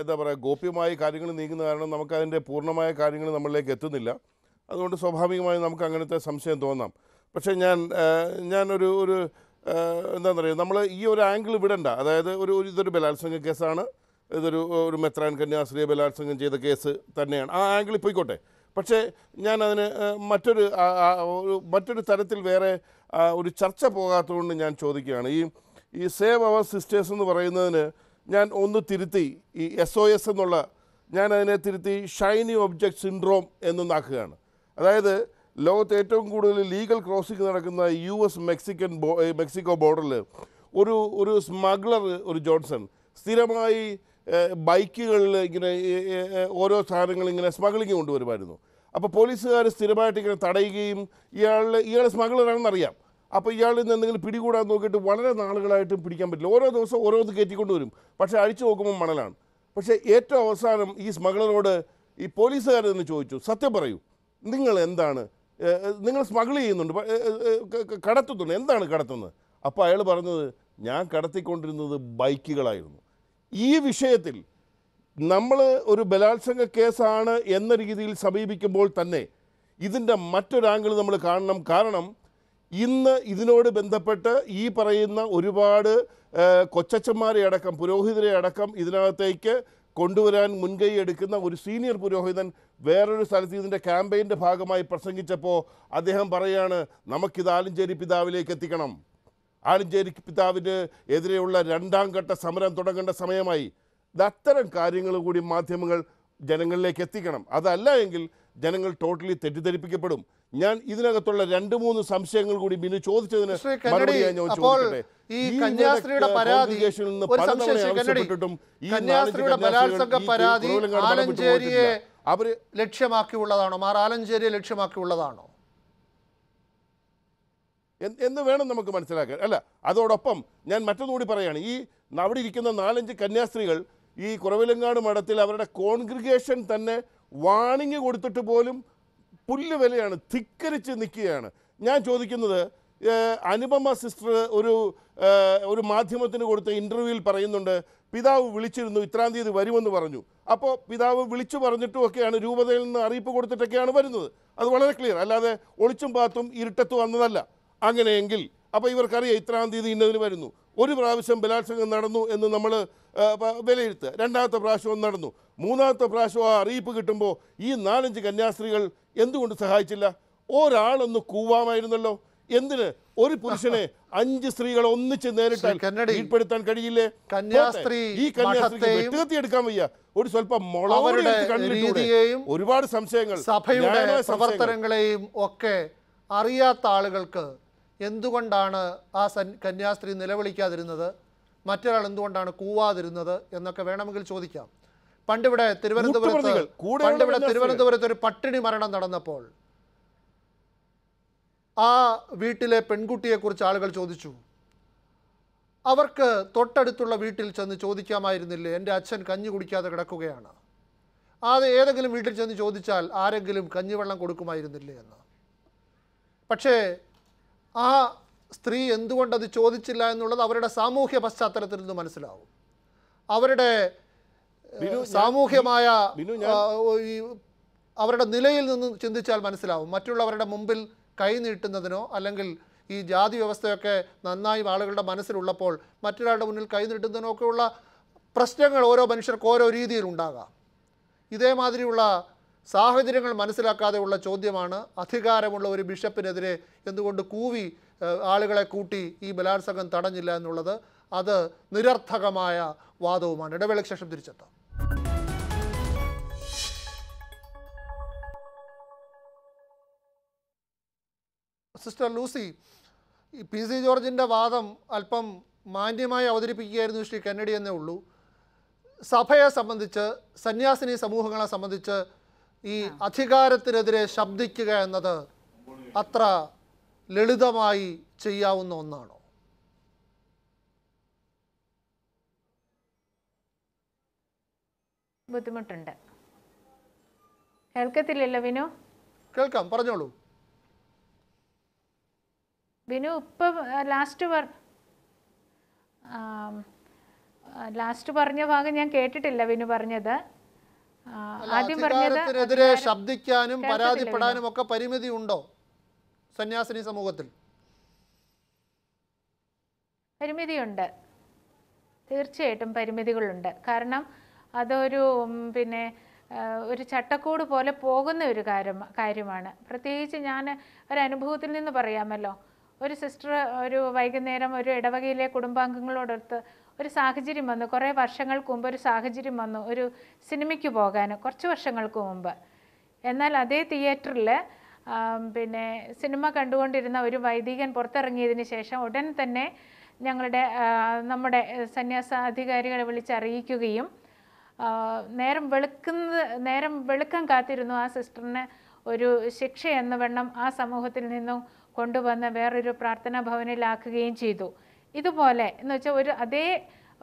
എന്താ പറയുക ഗോപ്യമായി കാര്യങ്ങൾ നീങ്ങുന്ന കാരണം നമുക്കതിന്റെ പൂർണമായ കാര്യങ്ങൾ നമ്മളിലേക്ക് എത്തുന്നില്ല. അതുകൊണ്ട് സ്വാഭാവികമായി നമുക്ക് അങ്ങനത്തെ സംശയം തോന്നാം. പക്ഷേ ഞാൻ ഞാനൊരു ഒരു എന്താണെന്ന് എന്താ പറയുക നമ്മൾ ഈ ഒരു ആംഗിൾ വിടണ്ട. അതായത് ഒരു ഇതൊരു ബലാത്സംഗ കേസാണ്. ഇതൊരു ഒരു മെത്രാൻ കന്യാസ്ത്രീയെ ബലാത്സംഗം ചെയ്ത കേസ് തന്നെയാണ്. ആ ആംഗിളിൽ പോയിക്കോട്ടെ. പക്ഷേ ഞാനതിന് മറ്റൊരു മറ്റൊരു തരത്തിൽ വേറെ ഒരു ചർച്ച പോകാത്തതുകൊണ്ട് ഞാൻ ചോദിക്കുകയാണ്. ഈ ഈ സേവ് അവർ സിസ്റ്റേഴ്സ് എന്ന് പറയുന്നതിന് ഞാൻ ഒന്ന് തിരുത്തി ഈ എസ് ഒ എസ് എന്നുള്ള ഞാൻ അതിനെ തിരുത്തി ഷൈനി ഒബ്ജക്ട് സിൻഡ്രോം എന്നൊന്നാക്കുകയാണ്. അതായത് ലോകത്ത് ഏറ്റവും കൂടുതൽ ലീഗൽ ക്രോസിംഗ് നടക്കുന്ന യു എസ് മെക്സിക്കൻ ബോ മെക്സിക്കോ ബോർഡറിൽ ഒരു ഒരു സ്മഗ്ലർ ഒരു ജോൺസൺ സ്ഥിരമായി ബൈക്കുകളിൽ ഇങ്ങനെ ഓരോ സാധനങ്ങൾ ഇങ്ങനെ സ്മഗ്ലിങ് കൊണ്ടുവരുമായിരുന്നു. അപ്പോൾ പോലീസുകാർ സ്ഥിരമായിട്ട് ഇങ്ങനെ തടയുകയും ഇയാളെ ഇയാൾ സ്മഗ്ലറാണെന്ന് അറിയാം. അപ്പോൾ ഇയാളിൽ നിന്ന് എന്തെങ്കിലും പിടികൂടാൻ നോക്കിയിട്ട് വളരെ നാളുകളായിട്ടും പിടിക്കാൻ പറ്റില്ല. ഓരോ ദിവസവും ഓരോന്ന് കയറ്റിക്കൊണ്ട് വരും പക്ഷേ അഴിച്ചു നോക്കുമ്പോൾ മണലാണ്. പക്ഷേ ഏറ്റവും അവസാനം ഈ സ്മഗ്ലറോട് ഈ പോലീസുകാരെന്ന് ചോദിച്ചു സത്യം പറയൂ നിങ്ങൾ എന്താണ്? നിങ്ങൾ സ്മഗിൾ ചെയ്യുന്നുണ്ട്. കടത്തുന്നുണ്ട്. എന്താണ് കടത്തുന്നത്? അപ്പോൾ അയാൾ പറഞ്ഞത് ഞാൻ കടത്തിക്കൊണ്ടിരുന്നത് ബൈക്കുകളായിരുന്നു. ഈ വിഷയത്തിൽ നമ്മൾ ഒരു ബലാത്സംഗ കേസാണ് എന്ന രീതിയിൽ സമീപിക്കുമ്പോൾ തന്നെ ഇതിന്റെ മറ്റൊരു ആംഗിൾ നമ്മൾ കാണണം. കാരണം ഇന്ന് ഇതിനോട് ബന്ധപ്പെട്ട് ഈ പറയുന്ന ഒരുപാട് കൊച്ചച്ചന്മാരെ അടക്കം പുരോഹിതരെ അടക്കം ഇതിനകത്തേക്ക് കൊണ്ടുവരാൻ മുൻകൈ എടുക്കുന്ന ഒരു സീനിയർ പുരോഹിതൻ വേറൊരു സ്ഥലത്ത് ഇതിന്റെ ക്യാമ്പയിന്റെ ഭാഗമായി പ്രസംഗിച്ചപ്പോൾ അദ്ദേഹം പറയാണ് നമുക്കിത് ആലഞ്ചേരി പിതാവിലേക്ക് എത്തിക്കണം. ആലഞ്ചേരി പിതാവിന് എതിരെയുള്ള രണ്ടാം ഘട്ട സമരം തുടങ്ങേണ്ട സമയമായി അത്തരം കാര്യങ്ങൾ കൂടി മാധ്യമങ്ങൾ ജനങ്ങളിലേക്ക് എത്തിക്കണം. അതല്ല എങ്കിൽ ജനങ്ങൾ ടോട്ടലി തെറ്റിദ്ധരിപ്പിക്കപ്പെടും. ഞാൻ ഇതിനകത്തുള്ള രണ്ട് മൂന്ന് സംശയങ്ങൾ കൂടി ബിനു ചോദിച്ചതിന് മറുപടി ഞാൻ ഈ കന്യാസ്ത്രീയുടെ പരാതി കന്യാസ്ത്രീയുടെ ബലാത്സംഗ പരാതി ആലഞ്ചേരിയെ. അവർ ലക്ഷ്യമാക്കിയുള്ളതാണോ? മാർ ആലഞ്ചേരിയെ ലക്ഷ്യമാക്കിയുള്ളതാണോ? എന്ന് എന്ന് വേണം നമുക്ക് മനസ്സിലാക്കാൻ. അല്ല അതോടൊപ്പം ഞാൻ മറ്റൊന്നുകൂടി പറയാണ്. ഈ അവിടെ ഇരിക്കുന്ന നാലഞ്ച് കന്യാസ്ത്രീകൾ ഈ കുറവിലങ്ങാട് മഠത്തിൽ അവരുടെ കോൺഗ്രിഗേഷൻ തന്നെ വാണിങ് കൊടുത്തിട്ട് പോലും പുല്ല് വിലയാണ് ധിക്കരിച്ച് നിൽക്കുകയാണ്. ഞാൻ ചോദിക്കുന്നത് അനുപമ സിസ്റ്റർ ഒരു ഒരു മാധ്യമത്തിന് കൊടുത്ത ഇന്റർവ്യൂവിൽ പറയുന്നുണ്ട് പിതാവ് വിളിച്ചിരുന്നു ഇത്രാം തീയതി വരുമെന്ന് പറഞ്ഞു. അപ്പോൾ പിതാവ് വിളിച്ചു പറഞ്ഞിട്ടും ഒക്കെയാണ് രൂപതയിൽ നിന്ന് അറിയിപ്പ് കൊടുത്തിട്ടൊക്കെയാണ് വരുന്നത്. അത് വളരെ ക്ലിയർ അല്ലാതെ ഒളിച്ചും പാത്തും ഇരുട്ടത്തും വന്നതല്ല. അങ്ങനെയെങ്കിൽ അപ്പോൾ ഇവർക്കറിയാം ഇത്രാം തീയതി ഇന്നതിന് വരുന്നു. ഒരു പ്രാവശ്യം ബലാത്സംഗം നടന്നു എന്ന് നമ്മൾ വിലയിരുത്തുക. രണ്ടാമത്തെ പ്രാവശ്യവും നടന്നു. മൂന്നാമത്തെ പ്രാവശ്യം ആ അറിയിപ്പ് കിട്ടുമ്പോൾ ഈ നാലഞ്ച് കന്യാസ്ത്രീകൾ എന്തുകൊണ്ട് സഹായിച്ചില്ല? ഒരാളൊന്ന് കൂവാമായിരുന്നല്ലോ. എന്തിന്? ഒരു പുരുഷനെ (laughs) അഞ്ച് സ്ത്രീകൾ ഒന്നിച്ച് നേരിട്ടാൽ കീഴ്പ്പെടുത്താൻ കഴിയില്ലേ? കന്യാസ്ത്രീ ഈ കന്യാസ്ത്രീക്ക് വെട്ടുകത്തി എടുക്കാൻ വയ്യ. ഒരു സ്വല്പം? രീതിയെയും ഒരുപാട് സംശയങ്ങൾ. സഭയുടെ പ്രവർത്തനങ്ങളെയും ഒക്കെ അറിയാത്ത ആളുകൾക്ക് എന്തുകൊണ്ടാണ് ആ കന്യാസ്ത്രീ നിലവിളിക്കാതിരുന്നത്? മറ്റൊരാൾ എന്തുകൊണ്ടാണ് കൂവാതിരുന്നത് എന്നൊക്കെ വേണമെങ്കിൽ ചോദിക്കാം. പണ്ടിവിടെ തിരുവനന്തപുരത്ത് പണ്ടിവിടെ. തിരുവനന്തപുരത്ത് ഒരു പട്ടിണി മരണം നടന്നപ്പോൾ ആ വീട്ടിലെ പെൺകുട്ടിയെക്കുറിച്ച് ആളുകൾ ചോദിച്ചു. അവർക്ക് തൊട്ടടുത്തുള്ള വീട്ടിൽ ചെന്ന് ചോദിക്കാമായിരുന്നില്ലേ? എന്റെ അച്ഛൻ കഞ്ഞി കുടിക്കാതെ കിടക്കുകയാണ്. അത് ഏതെങ്കിലും വീട്ടിൽ ചെന്ന് ചോദിച്ചാൽ ആരെങ്കിലും കഞ്ഞിവെള്ളം കൊടുക്കുമായിരുന്നില്ലേ എന്ന്. പക്ഷേ ആ സ്ത്രീ എന്തുകൊണ്ടത് ചോദിച്ചില്ല എന്നുള്ളത് അവരുടെ സാമൂഹ്യ പശ്ചാത്തലത്തിൽ നിന്ന് മനസ്സിലാവും. അവരുടെ സാമൂഹ്യമായ അവരുടെ നിലയിൽ നിന്ന് ചിന്തിച്ചാൽ മനസ്സിലാവും. മറ്റുള്ളവരുടെ മുമ്പിൽ കൈനീട്ടുന്നതിനോ അല്ലെങ്കിൽ ഈ ജാതി വ്യവസ്ഥയൊക്കെ നന്നായി ആളുകളുടെ മനസ്സിലുള്ളപ്പോൾ മറ്റൊരാളുടെ മുന്നിൽ കൈനീട്ടുന്നതിനോ ഒക്കെയുള്ള പ്രശ്നങ്ങൾ ഓരോ മനുഷ്യർക്ക് ഓരോ രീതിയിൽ ഉണ്ടാകാം. ഇതേമാതിരിയുള്ള സാഹചര്യങ്ങൾ മനസ്സിലാക്കാതെയുള്ള ചോദ്യമാണ് അധികാരമുള്ള ഒരു ബിഷപ്പിനെതിരെ എന്തുകൊണ്ട് കൂവി ആളുകളെ കൂട്ടി ഈ ബലാത്സംഗം തടഞ്ഞില്ല എന്നുള്ളത് അത് നിരർത്ഥകമായ വാദവുമാണ്. ഇടവേളയ്ക്ക് ശേഷം തിരിച്ചെത്താം. സിസ്റ്റർ ലൂസി പി സി ജോർജിന്റെ വാദം അല്പം മാന്യമായി അവതരിപ്പിക്കുകയായിരുന്നു ശ്രീ കെന്നഡി എന്നേ ഉള്ളൂ. സഭയെ സംബന്ധിച്ച് സന്യാസിനി സമൂഹങ്ങളെ സംബന്ധിച്ച് ഈ അധികാരത്തിനെതിരെ ശബ്ദിക്കുക എന്നത് അത്ര ലളിതമായി ചെയ്യാവുന്ന ഒന്നാണോ? ബുദ്ധിമുട്ടുണ്ട്. കേൾക്കത്തില്ലല്ലോ വിനു? കേൾക്കാം പറഞ്ഞോളൂ. വിനു ഇപ്പൊ ലാസ്റ്റ് പറ ലാസ്റ്റ് പറഞ്ഞ ഭാഗം ഞാൻ കേട്ടിട്ടില്ല വിനു പറഞ്ഞത്. ആദ്യം ശബ്ദിക്കാനും പരാതിപ്പെടാനും ഒക്കെ പരിമിതി ഉണ്ടോ? സന്യാസിനി സമൂഹത്തിൽ. പരിമിതിയുണ്ട്. തീർച്ചയായിട്ടും പരിമിതികളുണ്ട്. കാരണം അതൊരു പിന്നെ ഒരു ചട്ടക്കൂട് പോലെ പോകുന്ന ഒരു കാര്യം കാര്യമാണ്. പ്രത്യേകിച്ച് ഞാൻ ഒരു അനുഭവത്തിൽ നിന്ന് പറയാമല്ലോ. ഒരു സിസ്റ്റർ ഒരു വൈകുന്നേരം ഒരു ഇടവകയിലെ കുടുംബാംഗങ്ങളോടൊത്ത് ഒരു സാഹചര്യം വന്നു. കുറേ വർഷങ്ങൾക്ക് മുമ്പ് ഒരു സാഹചര്യം വന്നു. ഒരു സിനിമയ്ക്ക് പോകാൻ കുറച്ച് വർഷങ്ങൾക്ക് മുമ്പ്. എന്നാൽ അതേ തിയേറ്ററിൽ പിന്നെ സിനിമ കണ്ടുകൊണ്ടിരുന്ന ഒരു വൈദികൻ പുറത്തിറങ്ങിയതിന് ശേഷം ഉടൻ തന്നെ ഞങ്ങളുടെ നമ്മുടെ സന്യാസ അധികാരികളെ വിളിച്ചറിയിക്കുകയും നേരം വെളുക്കുന്നത് നേരം വെളുക്കാൻ കാത്തിരുന്നു ആ സിസ്റ്ററിന് ഒരു ശിക്ഷ എന്ന വണ്ണം ആ സമൂഹത്തിൽ നിന്നും കൊണ്ടുവന്ന് വേറൊരു പ്രാർത്ഥനാ ഭവനിലാക്കുകയും ചെയ്തു. ഇതുപോലെ എന്ന് വെച്ചാൽ ഒരു അതേ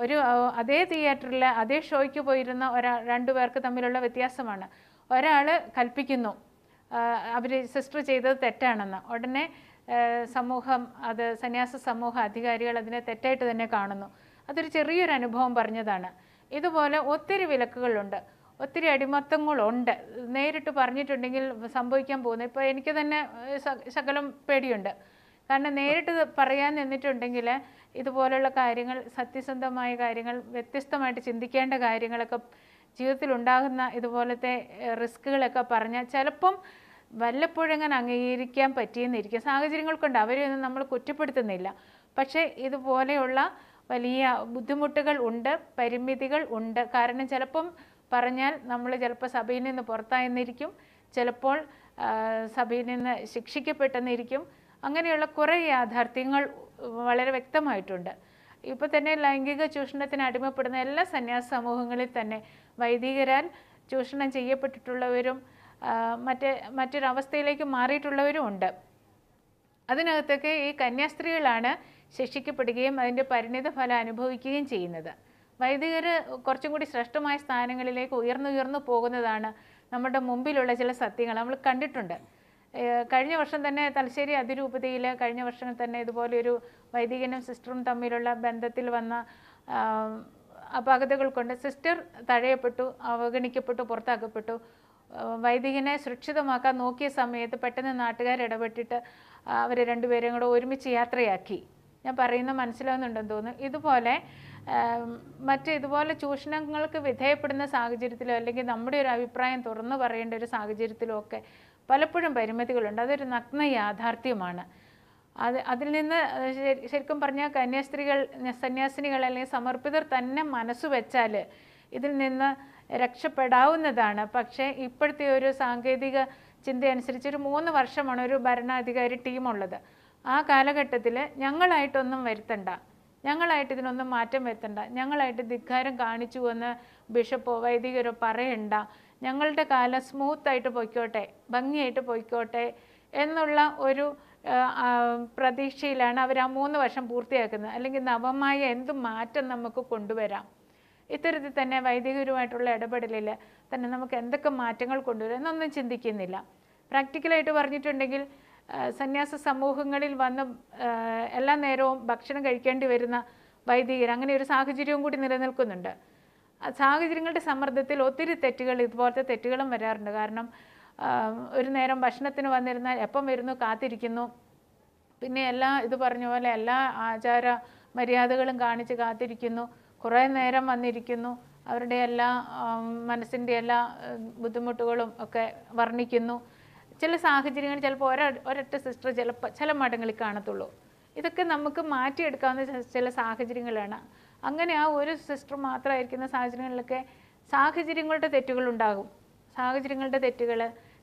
ഒരു അതേ തിയേറ്ററിൽ അതേ ഷോയ്ക്ക് പോയിരുന്ന ഒരാ രണ്ടു പേർക്ക് തമ്മിലുള്ള വ്യത്യാസമാണ്. ഒരാൾ കൽപ്പിക്കുന്നു അവർ സിസ്റ്റർ ചെയ്തത് തെറ്റാണെന്ന്. ഉടനെ സമൂഹം അത് സന്യാസ സമൂഹ അധികാരികൾ അതിനെ തെറ്റായിട്ട് തന്നെ കാണുന്നു. അതൊരു ചെറിയൊരു അനുഭവം പറഞ്ഞതാണ്. ഇതുപോലെ ഒത്തിരി വിലക്കുകളുണ്ട് ഒത്തിരി അടിമത്തങ്ങളുണ്ട്. നേരിട്ട് പറഞ്ഞിട്ടുണ്ടെങ്കിൽ സംഭവിക്കാൻ പോകുന്നത് ഇപ്പോൾ എനിക്ക് തന്നെ ശകലം പേടിയുണ്ട്. കാരണം നേരിട്ട് പറയാൻ നിന്നിട്ടുണ്ടെങ്കിൽ ഇതുപോലുള്ള കാര്യങ്ങൾ സത്യസന്ധമായ കാര്യങ്ങൾ വ്യത്യസ്തമായിട്ട് ചിന്തിക്കേണ്ട കാര്യങ്ങളൊക്കെ ജീവിതത്തിൽ ഉണ്ടാകുന്ന ഇതുപോലത്തെ റിസ്ക്കുകളൊക്കെ പറഞ്ഞാൽ ചിലപ്പം വല്ലപ്പോഴും അങ്ങനെ അംഗീകരിക്കാൻ പറ്റിയെന്നിരിക്കും. സാഹചര്യങ്ങൾ കൊണ്ട് അവരെയൊന്നും നമ്മൾ കുറ്റപ്പെടുത്തുന്നില്ല. പക്ഷേ ഇതുപോലെയുള്ള വലിയ ബുദ്ധിമുട്ടുകൾ ഉണ്ട് പരിമിതികൾ ഉണ്ട്. കാരണം ചിലപ്പം പറഞ്ഞാൽ നമ്മൾ ചിലപ്പോൾ സഭയിൽ നിന്ന് പുറത്തായെന്നിരിക്കും. ചിലപ്പോൾ സഭയിൽ നിന്ന് ശിക്ഷിക്കപ്പെട്ടെന്നിരിക്കും. അങ്ങനെയുള്ള കുറേ യാഥാർത്ഥ്യങ്ങൾ വളരെ വ്യക്തമായിട്ടുണ്ട്. ഇപ്പോൾ തന്നെ ലൈംഗിക ചൂഷണത്തിന് അടിമപ്പെടുന്ന എല്ലാ സന്യാസ സമൂഹങ്ങളിൽ തന്നെ വൈദികരാൽ ചൂഷണം ചെയ്യപ്പെട്ടിട്ടുള്ളവരും മറ്റേ മറ്റൊരവസ്ഥയിലേക്ക് മാറിയിട്ടുള്ളവരും ഉണ്ട്. അതിനകത്തൊക്കെ ഈ കന്യാസ്ത്രീകളാണ് ശിക്ഷിക്കപ്പെടുകയും അതിന്റെ പരിണിത ഫലം അനുഭവിക്കുകയും ചെയ്യുന്നത്. വൈദികർ കുറച്ചും കൂടി ശ്രേഷ്ഠമായ സ്ഥാനങ്ങളിലേക്ക് ഉയർന്നുയർന്നു പോകുന്നതാണ് നമ്മുടെ മുമ്പിലുള്ള ചില സത്യങ്ങൾ. നമ്മൾ കണ്ടിട്ടുണ്ട്. കഴിഞ്ഞ വർഷം തന്നെ തലശ്ശേരി അതിരൂപതയിൽ കഴിഞ്ഞ വർഷം തന്നെ ഇതുപോലെ ഒരു വൈദികനും സിസ്റ്ററും തമ്മിലുള്ള ബന്ധത്തിൽ വന്ന അപാകതകൾ കൊണ്ട് സിസ്റ്റർ തഴയപ്പെട്ടു അവഗണിക്കപ്പെട്ടു പുറത്താക്കപ്പെട്ടു. വൈദികനെ സുരക്ഷിതമാക്കാൻ നോക്കിയ സമയത്ത് പെട്ടെന്ന് നാട്ടുകാർ ഇടപെട്ടിട്ട് അവർ രണ്ടുപേരെയും കൂടെ ഒരുമിച്ച് യാത്രയാക്കി. ഞാൻ പറയുന്ന മനസ്സിലാവുന്നുണ്ടെന്ന് തോന്നുന്നു. ഇതുപോലെ മറ്റ് ഇതുപോലെ ചൂഷണങ്ങൾക്ക് വിധേയപ്പെടുന്ന സാഹചര്യത്തിലോ അല്ലെങ്കിൽ നമ്മുടെ ഒരു അഭിപ്രായം തുറന്നു പറയേണ്ട ഒരു സാഹചര്യത്തിലോ ഒക്കെ പലപ്പോഴും പരിമിതികളുണ്ട്. അതൊരു നഗ്ന യാഥാർത്ഥ്യമാണ്. അത് അതിൽ നിന്ന് ശരിക്കും പറഞ്ഞാൽ കന്യാസ്ത്രീകൾ സന്യാസിനികൾ അല്ലെങ്കിൽ സമർപ്പിതർ തന്നെ മനസ്സ് വെച്ചാൽ ഇതിൽ നിന്ന് രക്ഷപ്പെടാവുന്നതാണ്. പക്ഷേ ഇപ്പോഴത്തെ ഒരു സാങ്കേതിക ചിന്ത അനുസരിച്ച് ഒരു മൂന്ന് വർഷമാണ് ഒരു ഭരണാധികാരി ടീമുള്ളത്. ആ കാലഘട്ടത്തിൽ ഞങ്ങളായിട്ടൊന്നും വരുത്തണ്ട. ഞങ്ങളായിട്ട് ഇതിനൊന്നും മാറ്റം വരുത്തണ്ട. ഞങ്ങളായിട്ട് ധിക്കാരം കാണിച്ചു എന്ന് ബിഷപ്പോ വൈദികരോ പറയണ്ട. ഞങ്ങളുടെ കാലം സ്മൂത്തായിട്ട് പൊയ്ക്കോട്ടെ ഭംഗിയായിട്ട് പൊയ്ക്കോട്ടെ എന്നുള്ള ഒരു പ്രതീക്ഷയിലാണ് അവർ ആ മൂന്ന് വർഷം പൂർത്തിയാക്കുന്നത്. അല്ലെങ്കിൽ നവമായ എന്ത് മാറ്റം നമുക്ക് കൊണ്ടുവരാം. ഇത്തരത്തിൽ തന്നെ വൈദികരുമായിട്ടുള്ള ഇടപെടലിൽ തന്നെ നമുക്ക് എന്തൊക്കെ മാറ്റങ്ങൾ കൊണ്ടുവരാം എന്നൊന്നും ചിന്തിക്കുന്നില്ല. പ്രാക്ടിക്കലായിട്ട് പറഞ്ഞിട്ടുണ്ടെങ്കിൽ സന്യാസ സമൂഹങ്ങളിൽ വന്ന് എല്ലാ നേരവും ഭക്ഷണം കഴിക്കേണ്ടി വരുന്ന വൈദികർ അങ്ങനെ ഒരു സാഹചര്യവും കൂടി നിലനിൽക്കുന്നുണ്ട്. സാഹചര്യങ്ങളുടെ സമ്മർദ്ദത്തിൽ ഒത്തിരി തെറ്റുകൾ ഇതുപോലത്തെ തെറ്റുകളും വരാറുണ്ട്. കാരണം ഒരു നേരം ഭക്ഷണത്തിന് വന്നിരുന്നാൽ എപ്പം വരുന്നു കാത്തിരിക്കുന്നു. പിന്നെ എല്ലാ ഇത് പറഞ്ഞ പോലെ എല്ലാ ആചാര മര്യാദകളും കാണിച്ച് കാത്തിരിക്കുന്നു. കുറേ നേരം വന്നിരിക്കുന്നു. അവരുടെ എല്ലാ മനസ്സിന്റെ എല്ലാ ബുദ്ധിമുട്ടുകളും ഒക്കെ വർണിക്കുന്നു. ചില സാഹചര്യങ്ങൾ ചിലപ്പോൾ ഒര ഒരൊറ്റ സിസ്റ്റർ ചിലപ്പോൾ ചില മഠങ്ങളിൽ കാണത്തുള്ളൂ. ഇതൊക്കെ നമുക്ക് മാറ്റിയെടുക്കാവുന്ന ചില സാഹചര്യങ്ങളാണ്. അങ്ങനെ ആ ഒരു സിസ്റ്റർ മാത്രമായിരിക്കുന്ന സാഹചര്യങ്ങളിലൊക്കെ സാഹചര്യങ്ങളുടെ തെറ്റുകളുണ്ടാകും സാഹചര്യങ്ങളുടെ തെറ്റുകൾ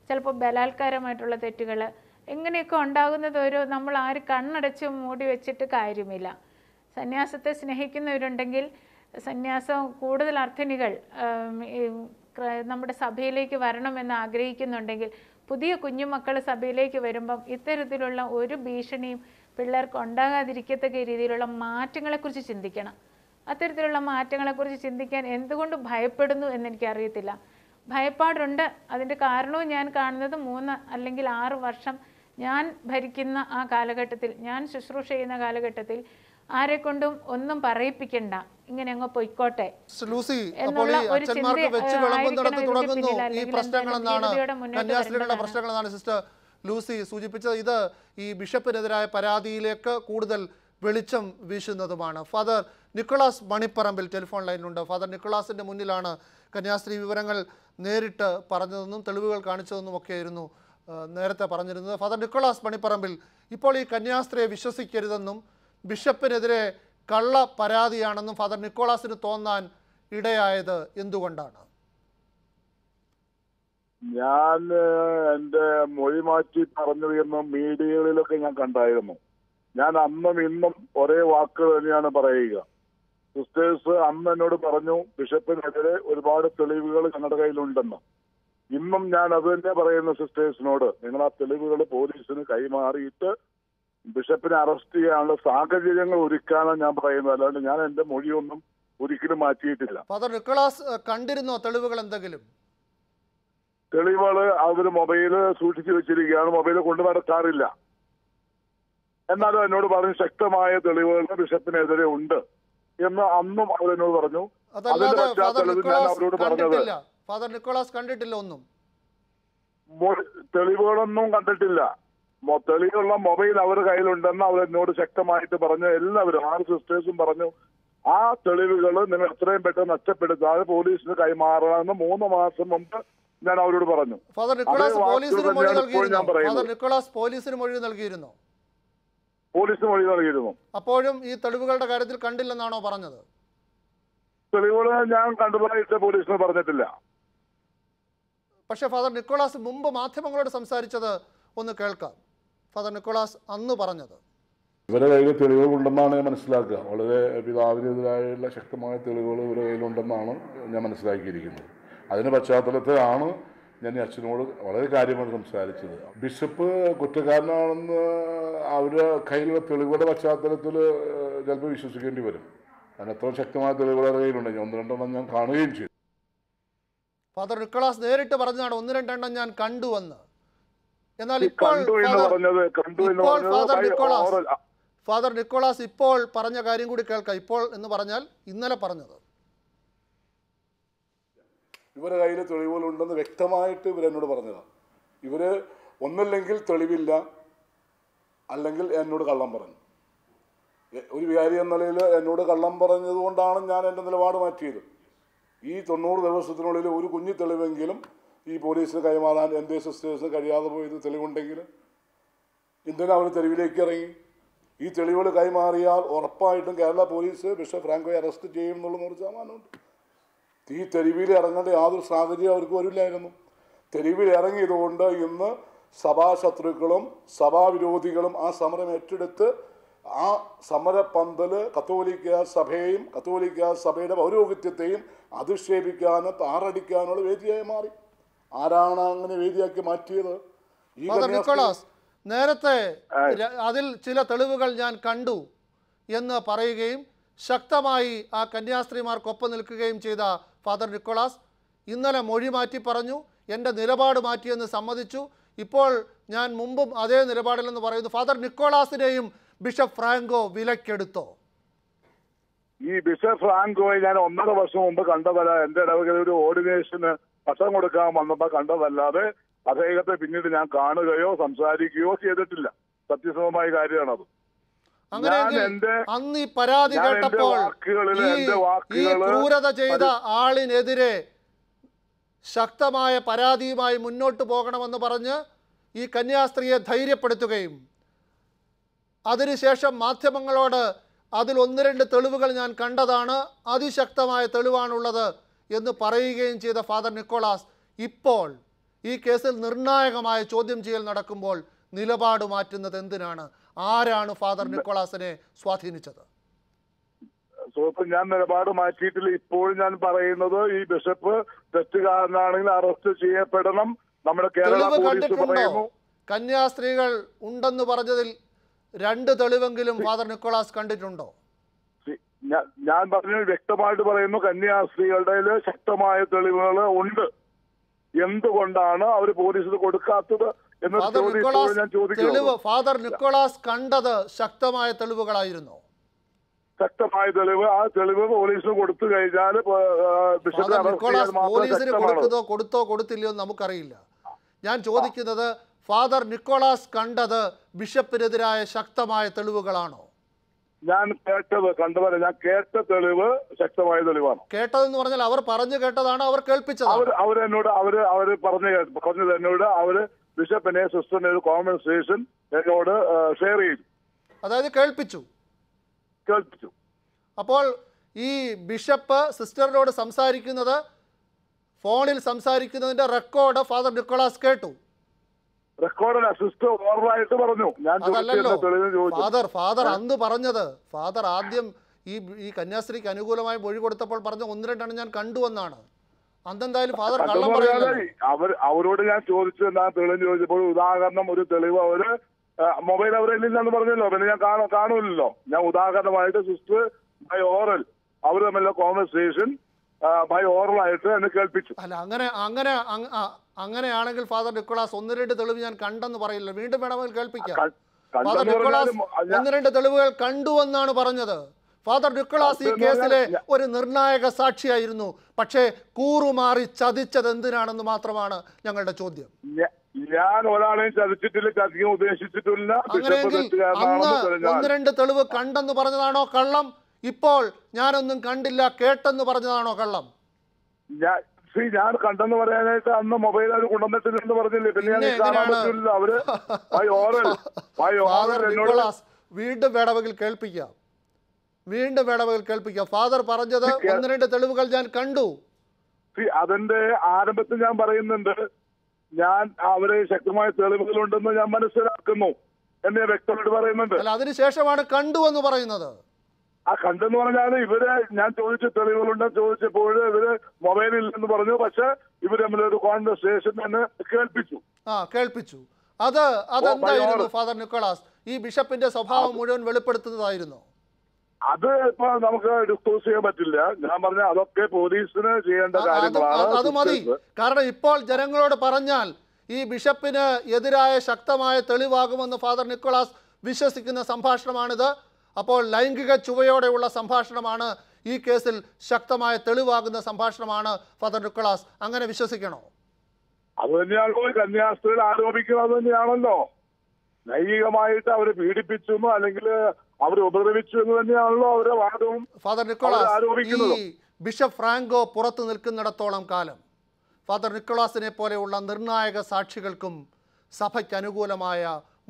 ചിലപ്പോൾ ബലാത്കാരമായിട്ടുള്ള തെറ്റുകൾ എങ്ങനെയൊക്കെ ഉണ്ടാകുന്നത് ഒരു നമ്മൾ ആര് കണ്ണടച്ച് മൂടി വെച്ചിട്ട് കാര്യമില്ല. സന്യാസത്തെ സ്നേഹിക്കുന്നവരുണ്ടെങ്കിൽ സന്യാസം കൂടുതൽ അർത്ഥനികൾ നമ്മുടെ സഭയിലേക്ക് വരണമെന്ന് ആഗ്രഹിക്കുന്നുണ്ടെങ്കിൽ പുതിയ കുഞ്ഞുമക്കൾ സഭയിലേക്ക് വരുമ്പം ഇത്തരത്തിലുള്ള ഒരു ഭീഷണിയും പിള്ളേർക്ക് ഉണ്ടാകാതിരിക്കത്തക്ക രീതിയിലുള്ള മാറ്റങ്ങളെക്കുറിച്ച് ചിന്തിക്കണം. അത്തരത്തിലുള്ള മാറ്റങ്ങളെക്കുറിച്ച് ചിന്തിക്കാൻ എന്തുകൊണ്ട് ഭയപ്പെടുന്നു എന്നെനിക്കറിയത്തില്ല. ഭയപ്പാടുണ്ട്. അതിന്റെ കാരണവും ഞാൻ കാണുന്നത് മൂന്ന് അല്ലെങ്കിൽ ആറ് വർഷം ഞാൻ ഭരിക്കുന്ന ആ കാലഘട്ടത്തിൽ ഞാൻ ശുശ്രൂഷ ചെയ്യുന്ന കാലഘട്ടത്തിൽ ആരെക്കൊണ്ടും ഒന്നും പറയിപ്പിക്കണ്ട. ഇങ്ങനെ അങ്ങ് പൊയ്ക്കോട്ടെ. സിസ്റ്റർ ലൂസി എന്നുള്ള ഒരു. സിസ്റ്റർ സൂചിപ്പിച്ചത്? ഇത് ഈ ബിഷപ്പിനെതിരായ പരാതിയിലേക്ക് കൂടുതൽ വെളിച്ചം വീശുന്നതുമാണ്. ഫാദർ നിക്കോളാസ് മണിപ്പറമ്പിൽ ടെലിഫോൺ ലൈനിലുണ്ട്. ഫാദർ നിക്കോളാസിന്റെ മുന്നിലാണ് കന്യാസ്ത്രീ വിവരങ്ങൾ നേരിട്ട് പറഞ്ഞതെന്നും തെളിവുകൾ കാണിച്ചതെന്നും ഒക്കെയായിരുന്നു നേരത്തെ പറഞ്ഞിരുന്നത്. ഫാദർ നിക്കോളാസ് മണിപ്പറമ്പിൽ ഇപ്പോൾ ഈ കന്യാസ്ത്രീയെ വിശ്വസിക്കരുതെന്നും ബിഷപ്പിനെതിരെ കള്ള പരാതിയാണെന്നും ഫാദർ നിക്കോളാസിന് തോന്നാൻ ഇടയായത് എന്തുകൊണ്ടാണ്? ഞാൻ എന്റെ മൊഴി മാറ്റി പറഞ്ഞു എന്ന് മീഡിയകളിലൊക്കെ ഞാൻ കണ്ടായിരുന്നു. ഞാൻ അന്നും ഇന്നും ഒരേ വാക്കുകൾ തന്നെയാണ് പറയുക. സിസ്റ്റേഴ്സ് അന്ന് എന്നോട് പറഞ്ഞു ബിഷപ്പിനെതിരെ ഒരുപാട് തെളിവുകൾ ഞങ്ങളുടെ കയ്യിലുണ്ടെന്ന്. ഇന്നും ഞാൻ അത് തന്നെ പറയുന്ന സിസ്റ്റേഴ്സിനോട്. നിങ്ങൾ ആ തെളിവുകൾ പോലീസിന് കൈമാറിയിട്ട് ബിഷപ്പിനെ അറസ്റ്റ് ചെയ്യാനുള്ള സാഹചര്യങ്ങൾ ഒരുക്കാനാണ് ഞാൻ പറയുന്നത്. അല്ലാണ്ട് ഞാൻ എന്റെ മൊഴിയൊന്നും ഒരിക്കലും മാറ്റിയിട്ടില്ല. ഫാദർ നിക്കോളാസ് ഏഹ്, കണ്ടിരുന്നോ തെളിവുകൾ എന്തെങ്കിലും? തെളിവുകൾ അവർ മൊബൈൽ സൂക്ഷിച്ചു വെച്ചിരിക്കുകയാണ്. മൊബൈൽ കൊണ്ടു നടക്കാറില്ല എന്നാലും എന്നോട് പറഞ്ഞു ശക്തമായ തെളിവുകൾ ബിഷപ്പിനെതിരെ ഉണ്ട്. എന്ന് അന്നും അവരെന്നോട് പറഞ്ഞു. അതിന്റെ പശ്ചാത്തലത്തിൽ ഞാൻ അവരോട് പറഞ്ഞത് കണ്ടിട്ടില്ല. ഫാദർ നിക്കോളാസ് കണ്ടിട്ടില്ല ഒന്നും. തെളിവുകളൊന്നും കണ്ടിട്ടില്ല. തെളിവുള്ള മൊബൈൽ അവരുടെ കയ്യിലുണ്ടെന്ന് അവരെന്നോട് ശക്തമായിട്ട് പറഞ്ഞു. എല്ലാവരും ആറ് സിസ്റ്റേഴ്സും പറഞ്ഞു ആ തെളിവുകൾ നിങ്ങൾ എത്രയും പെട്ടെന്ന് നഷ്ടപ്പെടുത്താതെ പോലീസിന് കൈമാറണമെന്ന് മൂന്ന് മാസം മുമ്പ് ഞാൻ അവരോട് പറഞ്ഞു. ഫാദർ നിക്കോളാസ് പോലീസിന് മൊഴി നൽകിയിരുന്നു? ഫാദർ നിക്കോളാസ് പോലീസിന് മൊഴി നൽകിയിരുന്നു? പോലീസിന് മൊഴി നൽകിയിരുന്നു. അപ്പോഴും ഈ തെളിവുകളുടെ കാര്യത്തിൽ കണ്ടില്ലെന്നാണോ പറഞ്ഞത്? തെളിവുകൾ ഞാൻ കണ്ടതായിട്ട് പോലീസിന് പറഞ്ഞിട്ടില്ല. പക്ഷേ ഫാദർ നിക്കോളാസ് മുമ്പ് മാധ്യമങ്ങളോട് സംസാരിച്ചത് ഒന്ന് കേൾക്കാം. ഫാദർ നിക്കോളാസ് അന്ന് പറഞ്ഞത്. ഇവരുടെ കയ്യിൽ തെളിവുകളുണ്ടെന്നാണ് ഞാൻ മനസ്സിലാക്കുക. വളരെ പിതാവിനെതിരായുള്ള ശക്തമായ തെളിവുകൾ ഇവരുടെ കയ്യിലുണ്ടെന്നാണ് ഞാൻ മനസ്സിലാക്കിയിരിക്കുന്നത്. അതിന്റെ പശ്ചാത്തലത്തിലാണ് ഞാൻ ഈ അച്ഛനോട് വളരെ കാര്യമാണ് സംസാരിച്ചത്. ബിഷപ്പ് കുറ്റക്കാരനാണെന്ന് അവരുടെ കയ്യിലുള്ള തെളിവുകളുടെ പശ്ചാത്തലത്തിൽ ചിലപ്പോൾ വിശ്വസിക്കേണ്ടി വരും. അതിന് അത്ര ശക്തമായ തെളിവുകളുടെ കയ്യിലുണ്ട്. ഞാൻ ഒന്ന് രണ്ടെണ്ണം ഞാൻ കാണുകയും ചെയ്തു. ഫാദർ നിക്കോളാസ് നേരിട്ട് പറഞ്ഞതാണ് ഒന്ന് രണ്ടെണ്ണം ഞാൻ കണ്ടുവെന്ന്. എന്നാൽ ഇപ്പോൾ കണ്ടു വന്ന് എന്നാൽ പറഞ്ഞത് കണ്ടു ഇപ്പോൾ ഫാദർ നിക്കോളാസ്. ഫാദർ നിക്കോളാസ് ഇപ്പോൾ പറഞ്ഞ കാര്യം കൂടി കേൾക്കാം. ഇപ്പോൾ എന്ന് പറഞ്ഞാൽ ഇന്നലെ പറഞ്ഞത്. ഇവരുടെ കയ്യിൽ തെളിവുകളുണ്ടെന്ന് വ്യക്തമായിട്ട് ഇവരെന്നോട് പറഞ്ഞതാണ് ഇവർ ഒന്നല്ലെങ്കിൽ തെളിവില്ല അല്ലെങ്കിൽ എന്നോട് കള്ളം പറഞ്ഞു. ഒരു വികാരി എന്ന നിലയിൽ എന്നോട് കള്ളം പറഞ്ഞതുകൊണ്ടാണ് ഞാൻ എന്റെ നിലപാട് മാറ്റിയത്. ഈ തൊണ്ണൂറ് ദിവസത്തിനുള്ളിൽ ഒരു കുഞ്ഞു തെളിവെങ്കിലും ഈ പോലീസിന് കൈമാറാൻ എന്റെ സിസ്റ്റേഴ്സിന് കഴിയാതെ പോയത് തെളിവുണ്ടെങ്കിൽ എന്തിനാ അവർ തെളിവിലേക്ക് ഇറങ്ങി? ഈ തെളിവുകൾ കൈമാറിയാൽ ഉറപ്പായിട്ടും കേരള പോലീസ് ബിഷപ്പ് ഫ്രാങ്കോയെ അറസ്റ്റ് ചെയ്യും എന്നുള്ള നൂറ് ശതമാനമുണ്ട് ഈ തെരുവിൽ ഇറങ്ങേണ്ട യാതൊരു സാഹചര്യം അവർക്ക് വരില്ലായിരുന്നു. തെരുവിൽ ഇറങ്ങിയതുകൊണ്ട് ഇന്ന് സഭാശത്രുക്കളും സഭാവിരോധികളും ആ സമരം ഏറ്റെടുത്ത് ആ സമരപ്പന്തൽ കത്തോലിക്ക സഭയെയും കത്തോലിക്ക സഭയുടെ പൗരോഹിത്യത്തെയും അധിക്ഷേപിക്കാനും താറടിക്കാനുള്ള വേദിയായി മാറി. ആരാണ് അങ്ങനെ വേദിയാക്കി മാറ്റിയത്? ഈ നിക്കോളാസ് നേരത്തെ അതിൽ ചില തെളിവുകൾ ഞാൻ കണ്ടു എന്ന് പറയുകയും ശക്തമായി ആ കന്യാസ്ത്രീമാർക്കൊപ്പം നിൽക്കുകയും ചെയ്ത ഫാദർ നിക്കോളാസ് ഇന്നലെ മൊഴി മാറ്റി പറഞ്ഞു എന്റെ നിലപാട് മാറ്റിയെന്ന് സമ്മതിച്ചു. ഇപ്പോൾ ഞാൻ മുമ്പും അതേ നിലപാടിലെന്ന് പറയുന്നു. ഫാദർ നിക്കോളാസിനെയും ബിഷപ്പ് ഫ്രാങ്കോ വിലക്കെടുത്തോ? ഈ ബിഷപ്പ് ഫ്രാങ്കോയെ ഞാൻ ഒന്നര വർഷം മുമ്പ് കണ്ടതല്ല. എന്റെ ഇടവകയിൽ ഒരു ഓർഡിനേഷന് പട്ടം കൊടുക്കാൻ വന്നപ്പോ കണ്ടതല്ലാതെ അദ്ദേഹത്തെ പിന്നീട് ഞാൻ കാണുകയോ സംസാരിക്കുകയോ ചെയ്തിട്ടില്ല. സത്യസന്ധമായ കാര്യമാണത്. അങ്ങനെയെങ്കിൽ അന്ന് ഈ പരാതി കേട്ടപ്പോൾ ഈ ക്രൂരത ചെയ്ത ആളിനെതിരെ ശക്തമായ പരാതിയുമായി മുന്നോട്ട് പോകണമെന്ന് പറഞ്ഞ് ഈ കന്യാസ്ത്രീയെ ധൈര്യപ്പെടുത്തുകയും അതിനുശേഷം മാധ്യമങ്ങളോട് അതിൽ ഒന്ന് രണ്ട് തെളിവുകൾ ഞാൻ കണ്ടതാണ്. അതിശക്തമായ തെളിവാണുള്ളത് എന്ന് പറയുകയും ചെയ്ത ഫാദർ നിക്കോളാസ് ഇപ്പോൾ ഈ കേസിൽ നിർണായകമായ ചോദ്യം ചെയ്യൽ നടക്കുമ്പോൾ നിലപാട് മാറ്റുന്നത് എന്തിനാണ്? ആരാണ് ഫാദർ നിക്കോളാസിനെ സ്വാധീനിച്ചത്? സുഹൃത്ത് ഞാൻ നിലപാട് മാറ്റിയിട്ടില്ല. ഇപ്പോഴും ഞാൻ പറയുന്നത് ഈ ബിഷപ്പ് തെറ്റുകാരനാണെങ്കിൽ അറസ്റ്റ് ചെയ്യപ്പെടണം. നമ്മുടെ കേരള പോലീസ് കണ്ടിട്ടുണ്ടോ? പറയുന്നു. കന്യാസ്ത്രീകൾ ഉണ്ടെന്ന് പറഞ്ഞതിൽ രണ്ട് തെളിവെങ്കിലും ഫാദർ നിക്കോളാസ് കണ്ടിട്ടുണ്ടോ? ഞാൻ- പറഞ്ഞു വ്യക്തമായിട്ട് പറയുന്നു കന്യാസ്ത്രീകളുടെ ശക്തമായ തെളിവുകൾ ഉണ്ട്. എന്തുകൊണ്ടാണ് അവർ പോലീസിന് കൊടുക്കാത്തത്? ഫാദർ നിക്കോളാസ് തെളിവ് ഫാദർ നിക്കോളാസ് കണ്ടത് ശക്തമായ തെളിവുകളായിരുന്നു. ശക്തമായ തെളിവ് ആ തെളിവ് പോലീസിന് കൊടുത്തു കഴിഞ്ഞാൽ നിക്കോളാസ് പോലീസിന് കൊടുത്തതോ കൊടുത്തോ കൊടുത്തില്ലയോ നമുക്കറിയില്ല. ഞാൻ ചോദിക്കുന്നത് ഫാദർ നിക്കോളാസ് കണ്ടത് ബിഷപ്പിനെതിരായ ശക്തമായ തെളിവുകളാണോ? ഞാൻ കേട്ടത് കണ്ടവരെ ഞാൻ കേട്ട തെളിവ് ശക്തമായ തെളിവാണ്. കേട്ടതെന്ന് പറഞ്ഞാൽ അവർ പറഞ്ഞു കേട്ടതാണ് അവർ കേൾപ്പിച്ചത് അവർ അവരെന്നോട് അവർ അവർ പറഞ്ഞു പറഞ്ഞത് എന്നോട് അവർ ബിഷപ്പിനെ സിസ്റ്ററിന്റെ ഒരു കോൺവെർസേഷൻ എന്നോട് ഷെയർ ചെയ്തു. അതായത് കേൾപ്പിച്ചു. കേൾപ്പിച്ചു. അപ്പോൾ ഈ ബിഷപ്പ് സിസ്റ്ററിനോട് സംസാരിക്കുന്നത് ഫോണിൽ സംസാരിക്കുന്നതിന്റെ റെക്കോർഡ് ഫാദർ നിക്കോളാസ് കേട്ടു. റെക്കോർഡിൽ സിസ്റ്റർ ഓർഡറായിട്ട് പറഞ്ഞു. ഞാൻ ഫാദർ ഫാദർ അന്ന് പറഞ്ഞത് ഫാദർ ആദ്യം ഈ ഈ കന്യാസ്ത്രീക്ക് അനുകൂലമായി മൊഴി കൊടുത്തപ്പോൾ പറഞ്ഞ ഒന്ന് രണ്ടെണ്ണം ഞാൻ കണ്ടുവെന്നാണ് ഫാദർ കള്ളം പറയുന്നത് അവർ അവരോട് ഞാൻ ചോദിച്ചു എന്താ തെളിവ് ചോദിച്ചപ്പോൾ ഉദാഹരണം ഒരു തെളിവ് അവർ മൊബൈൽ അവരില്ലെന്ന് പറഞ്ഞല്ലോ. പിന്നെ ഞാൻ കാണോ കാണൂലല്ലോ ഞാൻ ഉദാഹരണമായിട്ട് സിസ്റ്റർ ബൈ ഓറൽ അവർ തമ്മിലുള്ള കോൺവെർസേഷൻ ബൈ ഓറൽ ആയിട്ട് എന്നെ കേൾപ്പിച്ചു. അല്ല അങ്ങനെ അങ്ങനെ അങ്ങനെയാണെങ്കിൽ ഫാദർ നിക്കോളാസ് ഒന്ന് രണ്ട് തെളിവ് ഞാൻ കണ്ടെന്ന് പറയില്ല. വീണ്ടും വേണമെങ്കിൽ കേൾപ്പിക്കാം. ഫാദർ നിക്കോളാസ് ഒന്ന് രണ്ട് തെളിവുകൾ കണ്ടു എന്നാണ് പറഞ്ഞത്. ഫാദർ നിക്കോളാസ് ഈ കേസിലെ ഒരു നിർണായക സാക്ഷിയായിരുന്നു. പക്ഷേ കൂറുമാറി ചതിച്ചത് എന്തിനാണെന്ന് മാത്രമാണ് ഞങ്ങളുടെ ചോദ്യം. ഞാൻ ഒരാളെയും ചതിച്ചിട്ടില്ല ചതിക്കാൻ ഉദ്ദേശിച്ചിട്ടില്ല. അങ്ങനെയെങ്കിൽ ഒന്ന് രണ്ട് തെളിവ് കണ്ടെന്ന് പറഞ്ഞതാണോ കള്ളം? ഇപ്പോൾ ഞാനൊന്നും കണ്ടില്ല കേട്ടെന്ന് പറഞ്ഞതാണോ കള്ളം? ഞാൻ കണ്ടെന്ന് പറയാനായിട്ട് അന്ന് മൊബൈൽ അവർ കൊണ്ടുവന്നിട്ടില്ലെന്ന് പറഞ്ഞില്ലേ? പിന്നെ ഞാൻ കാണാൻ പറ്റില്ല അവർ. (laughs) By oral. By father oral എന്നോട് നിക്കോളാസ് വീണ്ടും വേണമെങ്കിൽ കേൾപ്പിക്കാം. വീണ്ടും വേടവകൾ കേൾപ്പിക്കാം ഫാദർ പറഞ്ഞത് ഒന്ന് രണ്ട് തെളിവുകൾ ഞാൻ കണ്ടു. അതിന്റെ ആരംഭത്തിൽ ഞാൻ പറയുന്നുണ്ട് ഞാൻ അവരെ ശക്തമായ തെളിവുകളുണ്ടെന്ന് ഞാൻ മനസ്സിലാക്കുന്നു എന്നെ വ്യക്തമായിട്ട് പറയുന്നുണ്ട്. അല്ല അതിനുശേഷമാണ് കണ്ടു എന്ന് പറയുന്നത്. ആ കണ്ടെന്ന് പറഞ്ഞാൽ ഇവർ ഞാൻ ചോദിച്ച തെളിവുകളുണ്ടെന്ന് ചോദിച്ചപ്പോൾ ഇവർ മൊബൈലിൽ എന്ന് പറഞ്ഞു പക്ഷെ ഇവർ തമ്മിലൊരു കോൺവെർസേഷൻ തന്നെ കേൾപ്പിച്ചു. ആ കേൾപ്പിച്ചു. അത് അതെന്തായിരുന്നു ഫാദർ നിക്കോളാസ് ഈ ബിഷപ്പിന്റെ സ്വഭാവം മുഴുവൻ വെളിപ്പെടുത്തുന്നതായിരുന്നു. അത് ഇപ്പൊ നമുക്ക് ഡിസ്ക്ലോസ് ചെയ്യാൻ പറ്റില്ല. ഞാൻ പറഞ്ഞ അതൊക്കെ പോലീസിന് ചെയ്യേണ്ട കാര്യങ്ങളാണ് അത് മതി. കാരണം ഇപ്പോൾ ജനങ്ങളോട് പറഞ്ഞാൽ ഈ ബിഷപ്പിന് എതിരായ ശക്തമായ തെളിവാകുമെന്ന് ഫാദർ നിക്കോളാസ് വിശ്വസിക്കുന്ന സംഭാഷണമാണിത്. അപ്പോൾ ലൈംഗിക ചുവയോടെയുള്ള സംഭാഷണമാണ് ഈ കേസിൽ ശക്തമായ തെളിവാകുന്ന സംഭാഷണമാണ് ഫാദർ നിക്കോളാസ്. അങ്ങനെ വിശ്വസിക്കണോ? അത് തന്നെയാണല്ലോ ഈ കന്യാസ്ത്രീകൾ ആരോപിക്കുന്നത് തന്നെയാണല്ലോ. ലൈംഗികമായിട്ട് അവരെ പീഡിപ്പിച്ചു അല്ലെങ്കിൽ അവരെ ഉപദ്രവിച്ചു എന്ന് തന്നെയാണല്ലോ അവരുടെ വാദവും. ഫാദർ നിക്കോളാസ് ബിഷപ്പ് ഫ്രാങ്കോ പുറത്തു നിൽക്കുന്നിടത്തോളം കാലം ഫാദർ നിക്കോളാസിനെ പോലെയുള്ള നിർണായക സാക്ഷികൾക്കും സഭയ്ക്ക് അനുകൂലമായ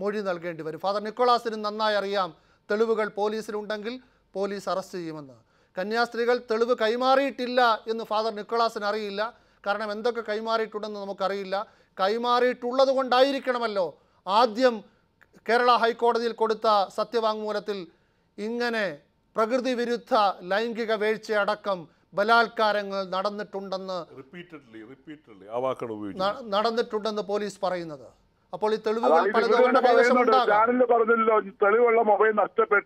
മൊഴി നൽകേണ്ടി വരും. ഫാദർ നിക്കോളാസിന് നന്നായി അറിയാം തെളിവുകൾ പോലീസിലുണ്ടെങ്കിൽ പോലീസ് അറസ്റ്റ് ചെയ്യുമെന്ന്. കന്യാസ്ത്രീകൾ തെളിവ് കൈമാറിയിട്ടില്ല എന്ന് ഫാദർ നിക്കോളാസിന് അറിയില്ല. കാരണം എന്തൊക്കെ കൈമാറിയിട്ടുണ്ടെന്ന് നമുക്കറിയില്ല. കൈമാറിയിട്ടുള്ളത് കൊണ്ടായിരിക്കണമല്ലോ ആദ്യം കേരള ഹൈക്കോടതിയിൽ കൊടുത്ത സത്യവാങ്മൂലത്തിൽ ഇങ്ങനെ പ്രകൃതി വിരുദ്ധ ലൈംഗിക വീഴ്ചയടക്കം ബലാത്കാരങ്ങൾ നടന്നിട്ടുണ്ടെന്ന് റിപ്പീറ്റഡ്ലി റിപ്പീറ്റഡ്ലി ആ വാക്കാണ് ഉപയോഗിച്ചത് നടന്നിട്ടുണ്ടെന്ന് പോലീസ് പറയുന്നത്. അപ്പോൾ ഈ തെളിവുകൾ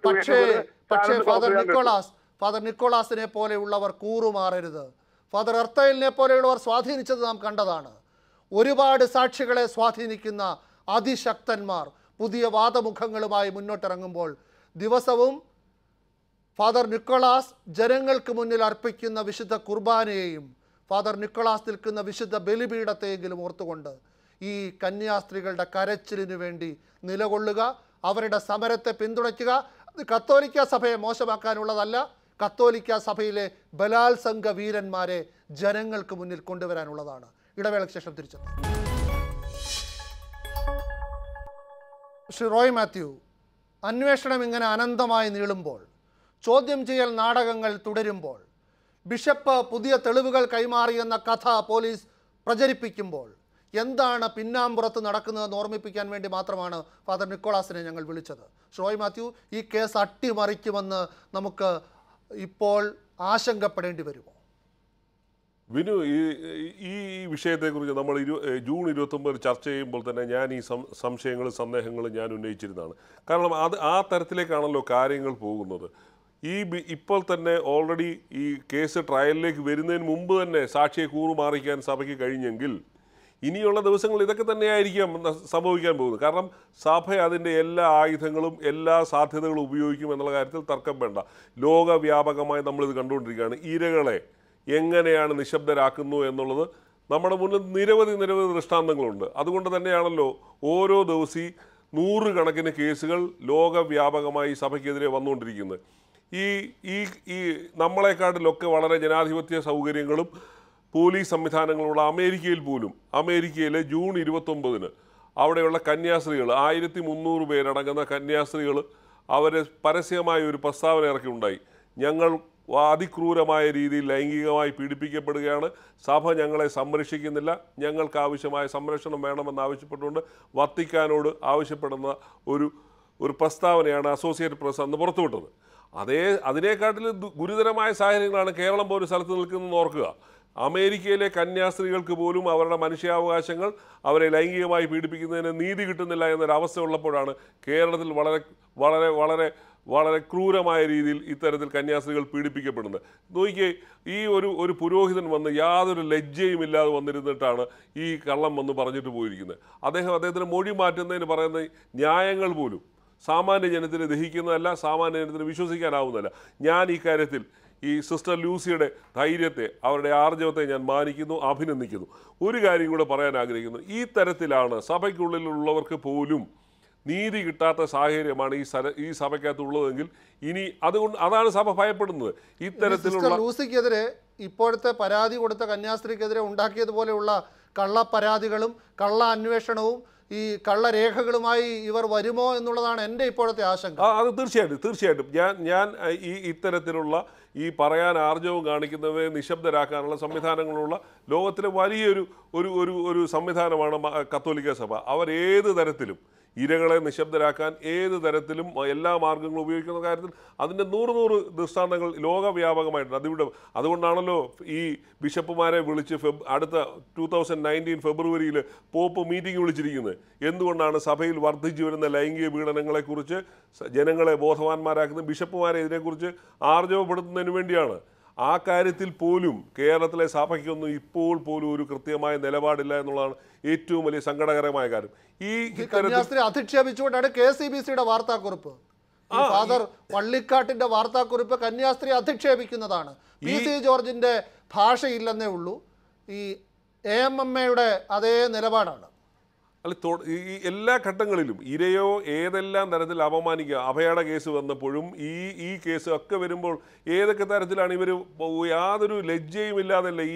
പക്ഷേ എന്ന് പക്ഷേ ഫാദർ നിക്കോളാസ് ഫാദർ നിക്കോളാസിനെ പോലെയുള്ളവർ കൂറുമാറരുത്. ഫാദർ എർത്തയിലിനെ പോലെയുള്ളവർ സ്വാധീനിച്ചത് നാം കണ്ടതാണ്. ഒരുപാട് സാക്ഷികളെ സ്വാധീനിക്കുന്ന അതിശക്തന്മാർ പുതിയ വാദമുഖങ്ങളുമായി മുന്നോട്ടിറങ്ങുമ്പോൾ ദിവസവും ഫാദർ നിക്കോളാസ് ജനങ്ങൾക്ക് മുന്നിൽ അർപ്പിക്കുന്ന വിശുദ്ധ കുർബാനയെയും ഫാദർ നിക്കോളാസ് നിൽക്കുന്ന വിശുദ്ധ ബലിപീഠത്തെയെങ്കിലും ഓർത്തുകൊണ്ട് ഈ കന്യാസ്ത്രീകളുടെ കരച്ചിലിനു വേണ്ടി നിലകൊള്ളുക അവരുടെ സമരത്തെ പിന്തുണയ്ക്കുക. അത് കത്തോലിക്ക സഭയെ മോശമാക്കാനുള്ളതല്ല കത്തോലിക്ക സഭയിലെ ബലാത്സംഗ വീരന്മാരെ ജനങ്ങൾക്ക് മുന്നിൽ കൊണ്ടുവരാനുള്ളതാണ്. ഇടവേളയ്ക്ക് ശേഷം തിരിച്ചെത്താം. ശ്രീ റോയ് മാത്യു അന്വേഷണം ഇങ്ങനെ അനന്തമായി നീളുമ്പോൾ ചോദ്യം ചെയ്യൽ നാടകങ്ങൾ തുടരുമ്പോൾ ബിഷപ്പ് പുതിയ തെളിവുകൾ കൈമാറിയെന്ന കഥ പോലീസ് പ്രചരിപ്പിക്കുമ്പോൾ എന്താണ് പിന്നാമ്പുറത്ത് നടക്കുന്നതെന്ന് ഓർമ്മിപ്പിക്കാൻ വേണ്ടി മാത്രമാണ് ഫാദർ നിക്കോളാസിനെ ഞങ്ങൾ വിളിച്ചത്. ഷോയ് മാത്യു ഈ കേസ് അട്ടിമറിക്കുമെന്ന് നമുക്ക് ഇപ്പോൾ ആശങ്കപ്പെടേണ്ടി വരുമോ? വിനു ഈ ഈ വിഷയത്തെക്കുറിച്ച് നമ്മൾ ഇരു ജൂൺ ഇരുപത്തൊമ്പത് ചർച്ച ചെയ്യുമ്പോൾ തന്നെ ഞാൻ ഈ സംശയങ്ങളും സന്ദേഹങ്ങളും ഞാൻ ഉന്നയിച്ചിരുന്നതാണ്. കാരണം അത് ആ തരത്തിലേക്കാണല്ലോ കാര്യങ്ങൾ പോകുന്നത്. ഈ ഇപ്പോൾ തന്നെ ഓൾറെഡി ഈ കേസ് ട്രയലിലേക്ക് വരുന്നതിന് മുമ്പ് തന്നെ സാക്ഷിയെ കൂറുമാറിക്കാൻ സഭയ്ക്ക് കഴിഞ്ഞെങ്കിൽ ഇനിയുള്ള ദിവസങ്ങൾ ഇതൊക്കെ തന്നെയായിരിക്കാം സംഭവിക്കാൻ പോകുന്നത്. കാരണം സഭ അതിന്റെ എല്ലാ ആയുധങ്ങളും എല്ലാ സാധ്യതകളും ഉപയോഗിക്കും എന്നുള്ള കാര്യത്തിൽ തർക്കം വേണ്ട. ലോകവ്യാപകമായി നമ്മളിത് കണ്ടുകൊണ്ടിരിക്കുകയാണ്. ഇരകളെ എങ്ങനെയാണ് നിശബ്ദരാക്കുന്നു എന്നുള്ളത് നമ്മുടെ മുന്നിൽ നിരവധി നിരവധി ദൃഷ്ടാന്തങ്ങളുണ്ട്. അതുകൊണ്ട് തന്നെയാണല്ലോ ഓരോ ദിവസവും നൂറുകണക്കിന് കേസുകൾ ലോകവ്യാപകമായി സഭയ്ക്കെതിരെ വന്നുകൊണ്ടിരിക്കുന്നത്. ഈ ഈ ഈ നമ്മളെക്കാട്ടിലൊക്കെ വളരെ ജനാധിപത്യ സൗകര്യങ്ങളും പോലീസ് സംവിധാനങ്ങളുള്ള അമേരിക്കയിൽ പോലും അമേരിക്കയിലെ ജൂൺ ഇരുപത്തൊമ്പതിന് അവിടെയുള്ള കന്യാസ്ത്രീകൾ ആയിരത്തി മുന്നൂറ് പേരടങ്ങുന്ന കന്യാസ്ത്രീകൾ അവർ പരസ്യമായ ഒരു പ്രസ്താവന ഇറക്കി ഉണ്ടായി ഞങ്ങൾ അതിക്രൂരമായ രീതിയിൽ ലൈംഗികമായി പീഡിപ്പിക്കപ്പെടുകയാണ്. സഭ ഞങ്ങളെ സംരക്ഷിക്കുന്നില്ല. ഞങ്ങൾക്ക് ആവശ്യമായ സംരക്ഷണം വേണമെന്ന് ആവശ്യപ്പെട്ടുകൊണ്ട് വത്തിക്കാനോട് ആവശ്യപ്പെടുന്ന ഒരു ഒരു പ്രസ്താവനയാണ് അസോസിയേറ്റ് പ്രസ് അന്ന് പുറത്തുവിട്ടത്. അതേ അതിനേക്കാട്ടിൽ ഗുരുതരമായ സാഹചര്യങ്ങളാണ് കേരളം പോലും സ്ഥലത്ത് നിൽക്കുന്നതെന്ന് ഓർക്കുക. അമേരിക്കയിലെ കന്യാസ്ത്രീകൾക്ക് പോലും അവരുടെ മനുഷ്യാവകാശങ്ങൾ അവരെ ലൈംഗികമായി പീഡിപ്പിക്കുന്നതിന് നീതി കിട്ടുന്നില്ല എന്നൊരവസ്ഥ ഉള്ളപ്പോഴാണ് കേരളത്തിൽ വളരെ വളരെ വളരെ വളരെ ക്രൂരമായ രീതിയിൽ ഇത്തരത്തിൽ കന്യാസ്ത്രീകൾ പീഡിപ്പിക്കപ്പെടുന്നത് നോക്കിയേ ഈ ഒരു ഒരു പുരോഹിതൻ വന്ന് യാതൊരു ലജ്ജയും ഇല്ലാതെ വന്നിരുന്നിട്ടാണ് ഈ കള്ളം വന്ന് പറഞ്ഞിട്ട് പോയിരിക്കുന്നത്. അദ്ദേഹം അദ്ദേഹത്തിന് മൊഴി മാറ്റുന്നതിന് പറയുന്ന ന്യായങ്ങൾ പോലും സാമാന്യ ജനത്തിന് ദഹിക്കുന്നതല്ല സാമാന്യ ജനത്തിന് വിശ്വസിക്കാനാവുന്നതല്ല. ഞാൻ ഈ കാര്യത്തിൽ ഈ സിസ്റ്റർ ലൂസിയുടെ ധൈര്യത്തെ അവരുടെ ആർജവത്തെ ഞാൻ മാനിക്കുന്നു അഭിനന്ദിക്കുന്നു. ഒരു കാര്യം കൂടെ പറയാൻ ആഗ്രഹിക്കുന്നു. ഈ തരത്തിലാണ് സഭയ്ക്കുള്ളിലുള്ളവർക്ക് പോലും നീതി കിട്ടാത്ത സാഹചര്യമാണ് ഈ സര ഈ സഭയ്ക്കകത്തുള്ളതെങ്കിൽ ഇനി അതുകൊണ്ട് അതാണ് സഭ ഭയപ്പെടുന്നത്. ഇത്തരത്തിലുള്ള ലൂസിക്കെതിരെ ഇപ്പോഴത്തെ പരാതി കൊടുത്ത കന്യാസ്ത്രീക്കെതിരെ ഉണ്ടാക്കിയതുപോലെയുള്ള കള്ള പരാതികളും കള്ള അന്വേഷണവും ഈ കള്ളരേഖകളുമായി ഇവർ വരുമോ എന്നുള്ളതാണ് എന്റെ ഇപ്പോഴത്തെ ആശങ്ക. അത് തീർച്ചയായിട്ടും തീർച്ചയായിട്ടും. ഞാൻ ഞാൻ ഈ ഇത്തരത്തിലുള്ള ഈ പറയാൻ ആർജവും കാണിക്കുന്നവരെ നിശബ്ദരാക്കാനുള്ള സംവിധാനങ്ങളുള്ള ലോകത്തിലെ വലിയൊരു ഒരു ഒരു ഒരു സംവിധാനമാണ് കത്തോലിക്ക സഭ. അവരേത് തരത്തിലും ഇരകളെ നിശബ്ദരാക്കാൻ ഏത് തരത്തിലും എല്ലാ മാർഗങ്ങളും ഉപയോഗിക്കുന്ന കാര്യത്തിൽ അതിന്റെ നൂറ് നൂറ് ദൃഷ്ടാന്തങ്ങൾ ലോകവ്യാപകമായിട്ടുണ്ട്. അതിവിടെ അതുകൊണ്ടാണല്ലോ ഈ ബിഷപ്പുമാരെ വിളിച്ച് ഫെബ് അടുത്ത ടൂ തൗസൻഡ് നയന്റീൻ ഫെബ്രുവരിയിൽ പോപ്പ് മീറ്റിംഗ് വിളിച്ചിരിക്കുന്നത്. എന്തുകൊണ്ടാണ് സഭയിൽ വർദ്ധിച്ചു വരുന്ന ലൈംഗിക പീഡനങ്ങളെക്കുറിച്ച് ജനങ്ങളെ ബോധവാന്മാരാക്കുന്ന ബിഷപ്പുമാരെ ഇതിനെക്കുറിച്ച് ആർജവപ്പെടുത്തുന്നതിന് വേണ്ടിയാണ്? ആ കാര്യത്തിൽ പോലും കേരളത്തിലെ സഭയ്ക്കൊന്നും ഇപ്പോൾ പോലും ഒരു കൃത്യമായ നിലപാടില്ല എന്നുള്ളതാണ് ഏറ്റവും വലിയ സങ്കടകരമായ കാര്യം. ഈ കന്യാസ്ത്രീ അധിക്ഷേപിച്ചുകൊണ്ടാണ് കെ സി ബി സിയുടെ വാർത്താക്കുറിപ്പ് ഫാദർ പള്ളിക്കാട്ടിന്റെ വാർത്താക്കുറിപ്പ് കന്യാസ്ത്രീ അധിക്ഷേപിക്കുന്നതാണ്. പി സി ജോർജിന്റെ ഭാഷയില്ലെന്നേ ഉള്ളൂ. ഈ എ എം എം എയുടെ അതേ നിലപാടാണ്. അല്ല ഈ എല്ലാ ഘട്ടങ്ങളിലും ഇരയോ ഏതെല്ലാം തരത്തിൽ അപമാനിക്കുക അഭയട കേസ് വന്നപ്പോഴും ഈ ഈ കേസ് ഒക്കെ വരുമ്പോൾ ഏതൊക്കെ തരത്തിലാണ് ഇവർ യാതൊരു ലജ്ജയും ഇല്ലാതല്ല ഈ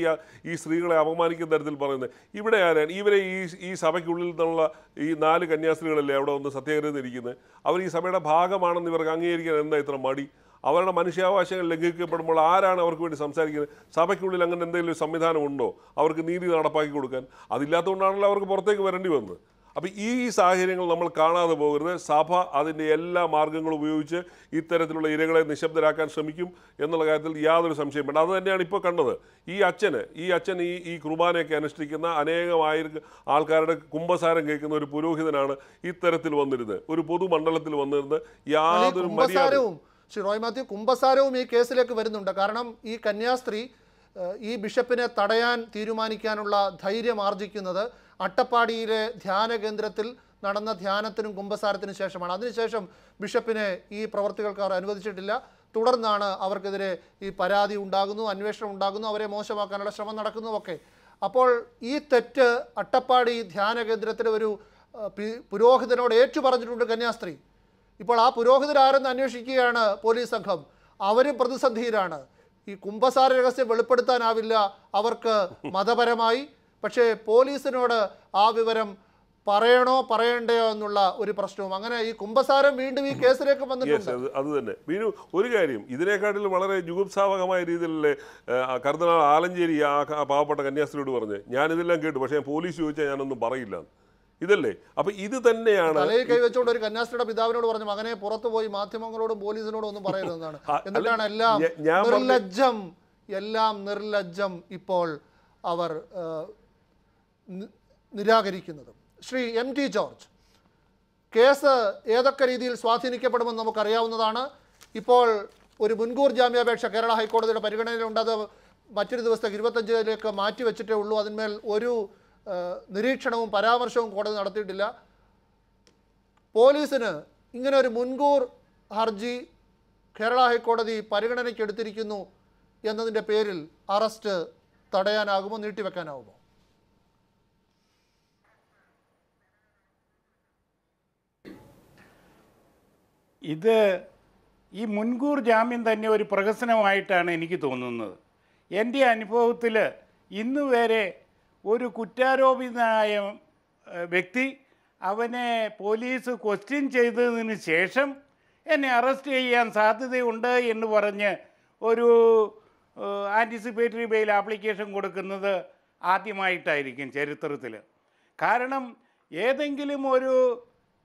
ഈ സ്ത്രീകളെ അപമാനിക്കുന്ന തരത്തിൽ പറയുന്നത്? ഇവിടെ ആരാണ്? ഇവരെ ഈ ഈ സഭയ്ക്കുള്ളിൽ നിന്നുള്ള ഈ നാല് കന്യാസ്ത്രീകളല്ലേ അവിടെ വന്ന് സത്യാഗ്രഹത്തിൽ ഇരിക്കുന്നത്? അവർ ഈ സഭയുടെ ഭാഗമാണെന്ന് ഇവർക്ക് അംഗീകരിക്കാൻ എന്താ ഇത്ര മടി? അവരുടെ മനുഷ്യാവകാശങ്ങൾ ലംഘിക്കപ്പെടുമ്പോൾ ആരാണ് അവർക്ക് വേണ്ടി സംസാരിക്കുന്നത്? സഭയ്ക്കുള്ളിൽ അങ്ങനെ എന്തെങ്കിലും ഒരു സംവിധാനം ഉണ്ടോ? അവർക്ക് നീതി നടപ്പാക്കി കൊടുക്കാൻ? അതില്ലാത്തതുകൊണ്ടാണല്ലോ അവർക്ക് പുറത്തേക്ക് വരേണ്ടി വന്നത്. അപ്പോൾ ഈ സാഹചര്യങ്ങൾ നമ്മൾ കാണാതെ പോകരുത്. സഭ അതിന്റെ എല്ലാ മാർഗങ്ങളും ഉപയോഗിച്ച് ഇത്തരത്തിലുള്ള ഇരകളെ നിശബ്ദരാക്കാൻ ശ്രമിക്കും എന്നുള്ള കാര്യത്തിൽ യാതൊരു സംശയം വേണ്ട അത് തന്നെയാണ് ഇപ്പോൾ കണ്ടത്. ഈ അച്ഛന് ഈ അച്ഛൻ ഈ ഈ കുർബാനയൊക്കെ അനുഷ്ഠിക്കുന്ന അനേകമായിരം ആൾക്കാരുടെ കുംഭസാരം കേൾക്കുന്ന ഒരു പുരോഹിതനാണ് ഇത്തരത്തിൽ വന്നിരുന്നത്. ഒരു പൊതുമണ്ഡലത്തിൽ വന്നിരുന്നത്. യാതൊരു മര്യാദ കുംഭസാരവും ശ്രീ റോയ് മാത്യു കുംഭസാരവും ഈ കേസിലേക്ക് വരുന്നുണ്ട്. കാരണം ഈ കന്യാസ്ത്രീ ഈ ബിഷപ്പിനെ തടയാൻ തീരുമാനിക്കാനുള്ള ധൈര്യം ആർജിക്കുന്നത് അട്ടപ്പാടിയിലെ ധ്യാന കേന്ദ്രത്തിൽ നടന്ന ധ്യാനത്തിനും കുംഭസാരത്തിനും ശേഷമാണ്. അതിനുശേഷം ബിഷപ്പിനെ ഈ പ്രവർത്തികൾക്ക് അവർ അനുവദിച്ചിട്ടില്ല. തുടർന്നാണ് അവർക്കെതിരെ ഈ പരാതി ഉണ്ടാകുന്നു അന്വേഷണം ഉണ്ടാകുന്നു അവരെ മോശമാക്കാനുള്ള ശ്രമം നടക്കുന്നു ഒക്കെ അപ്പോൾ ഈ തെറ്റ് അട്ടപ്പാടി ധ്യാന കേന്ദ്രത്തിലെ ഒരു പുരോഹിതനോട് ഏറ്റു പറഞ്ഞിട്ടുണ്ട് കന്യാസ്ത്രീ. ഇപ്പോൾ ആ പുരോഹിതരാരെന്ന് അന്വേഷിക്കുകയാണ് പോലീസ് സംഘം. അവരും പ്രതിസന്ധിയിലാണ്. ഈ കുംഭസാര രഹസ്യം വെളിപ്പെടുത്താനാവില്ല. അവർക്ക് മതപരമായി. പക്ഷേ പോലീസിനോട് ആ വിവരം പറയണോ പറയണ്ടയോ എന്നുള്ള ഒരു പ്രശ്നവും. അങ്ങനെ ഈ കുംഭസാരം വീണ്ടും ഈ കേസിലേക്ക് വന്നിട്ടുണ്ട്. അത് തന്നെ. വീണു ഒരു കാര്യം. ഇതിനെക്കാട്ടിലും വളരെ ജുഗുപ്സാവകമായ രീതിയിലല്ലേ കർദിനാൾ ആലഞ്ചേരി ആ പാവപ്പെട്ട കന്യാസ്ത്രീയോട് പറഞ്ഞ് ഞാനിതെല്ലാം കേട്ടു പക്ഷേ പോലീസ് ചോദിച്ചാൽ ഞാനൊന്നും പറയില്ല ഇതല്ലേ? അപ്പൊ ഇത് തന്നെയാണ് തലയിൽ കൈവച്ചുകൊണ്ട് ഒരു കന്യാസ്ത്രീയുടെ പിതാവിനോട് പറഞ്ഞു മകനെ പുറത്തു പോയി മാധ്യമങ്ങളോടും പോലീസിനോടും ഒന്നും അല്ല, എന്നിട്ടാണ് എല്ലാം നിർലജ്ജം എല്ലാം നിർലജ്ജം ഇപ്പോൾ അവർ നിരാകരിക്കുന്നത്. Shri M T George case ഏതൊക്കെ രീതിയിൽ സ്വാധീനിക്കപ്പെടുമെന്ന് നമുക്കറിയാവുന്നതാണ്. ഇപ്പോൾ ഒരു മുൻകൂർ ജാമ്യാപേക്ഷ കേരള ഹൈക്കോടതിയുടെ പരിഗണനയിലുണ്ട്. അത് മറ്റൊരു ദിവസത്തേക്ക് ഇരുപത്തഞ്ചിലേക്ക് മാറ്റിവെച്ചിട്ടേ ഉള്ളൂ. അതിന്മേൽ ഒരു നിരീക്ഷണവും പരാമർശവും കോടതി നടത്തിയിട്ടില്ല. പോലീസിന് ഇങ്ങനെ ഒരു മുൻകൂർ ഹർജി കേരള ഹൈക്കോടതി പരിഗണനയ്ക്കെടുത്തിരിക്കുന്നു എന്നതിന്റെ പേരിൽ അറസ്റ്റ് തടയാനാകുമോ നീട്ടിവെക്കാനാകുമോ ഇത് ഈ മുൻകൂർ ജാമ്യം തന്നെ ഒരു പ്രഹസനമായിട്ടാണ് എനിക്ക് തോന്നുന്നത്. എന്റെ അനുഭവത്തിൽ ഇന്ന് വരെ ഒരു കുറ്റാരോപിതനായ വ്യക്തി അവനെ പോലീസ് ക്വസ്റ്റ്യൻ ചെയ്തതിന് ശേഷം എന്നെ അറസ്റ്റ് ചെയ്യാൻ സാധ്യതയുണ്ട് എന്ന് പറഞ്ഞ് ഒരു ആന്റിസിപ്പേറ്ററി ബെയിൽ ആപ്ലിക്കേഷൻ കൊടുക്കുന്നത് ആദ്യമായിട്ടായിരിക്കും ചരിത്രത്തിൽ കാരണം ഏതെങ്കിലും ഒരു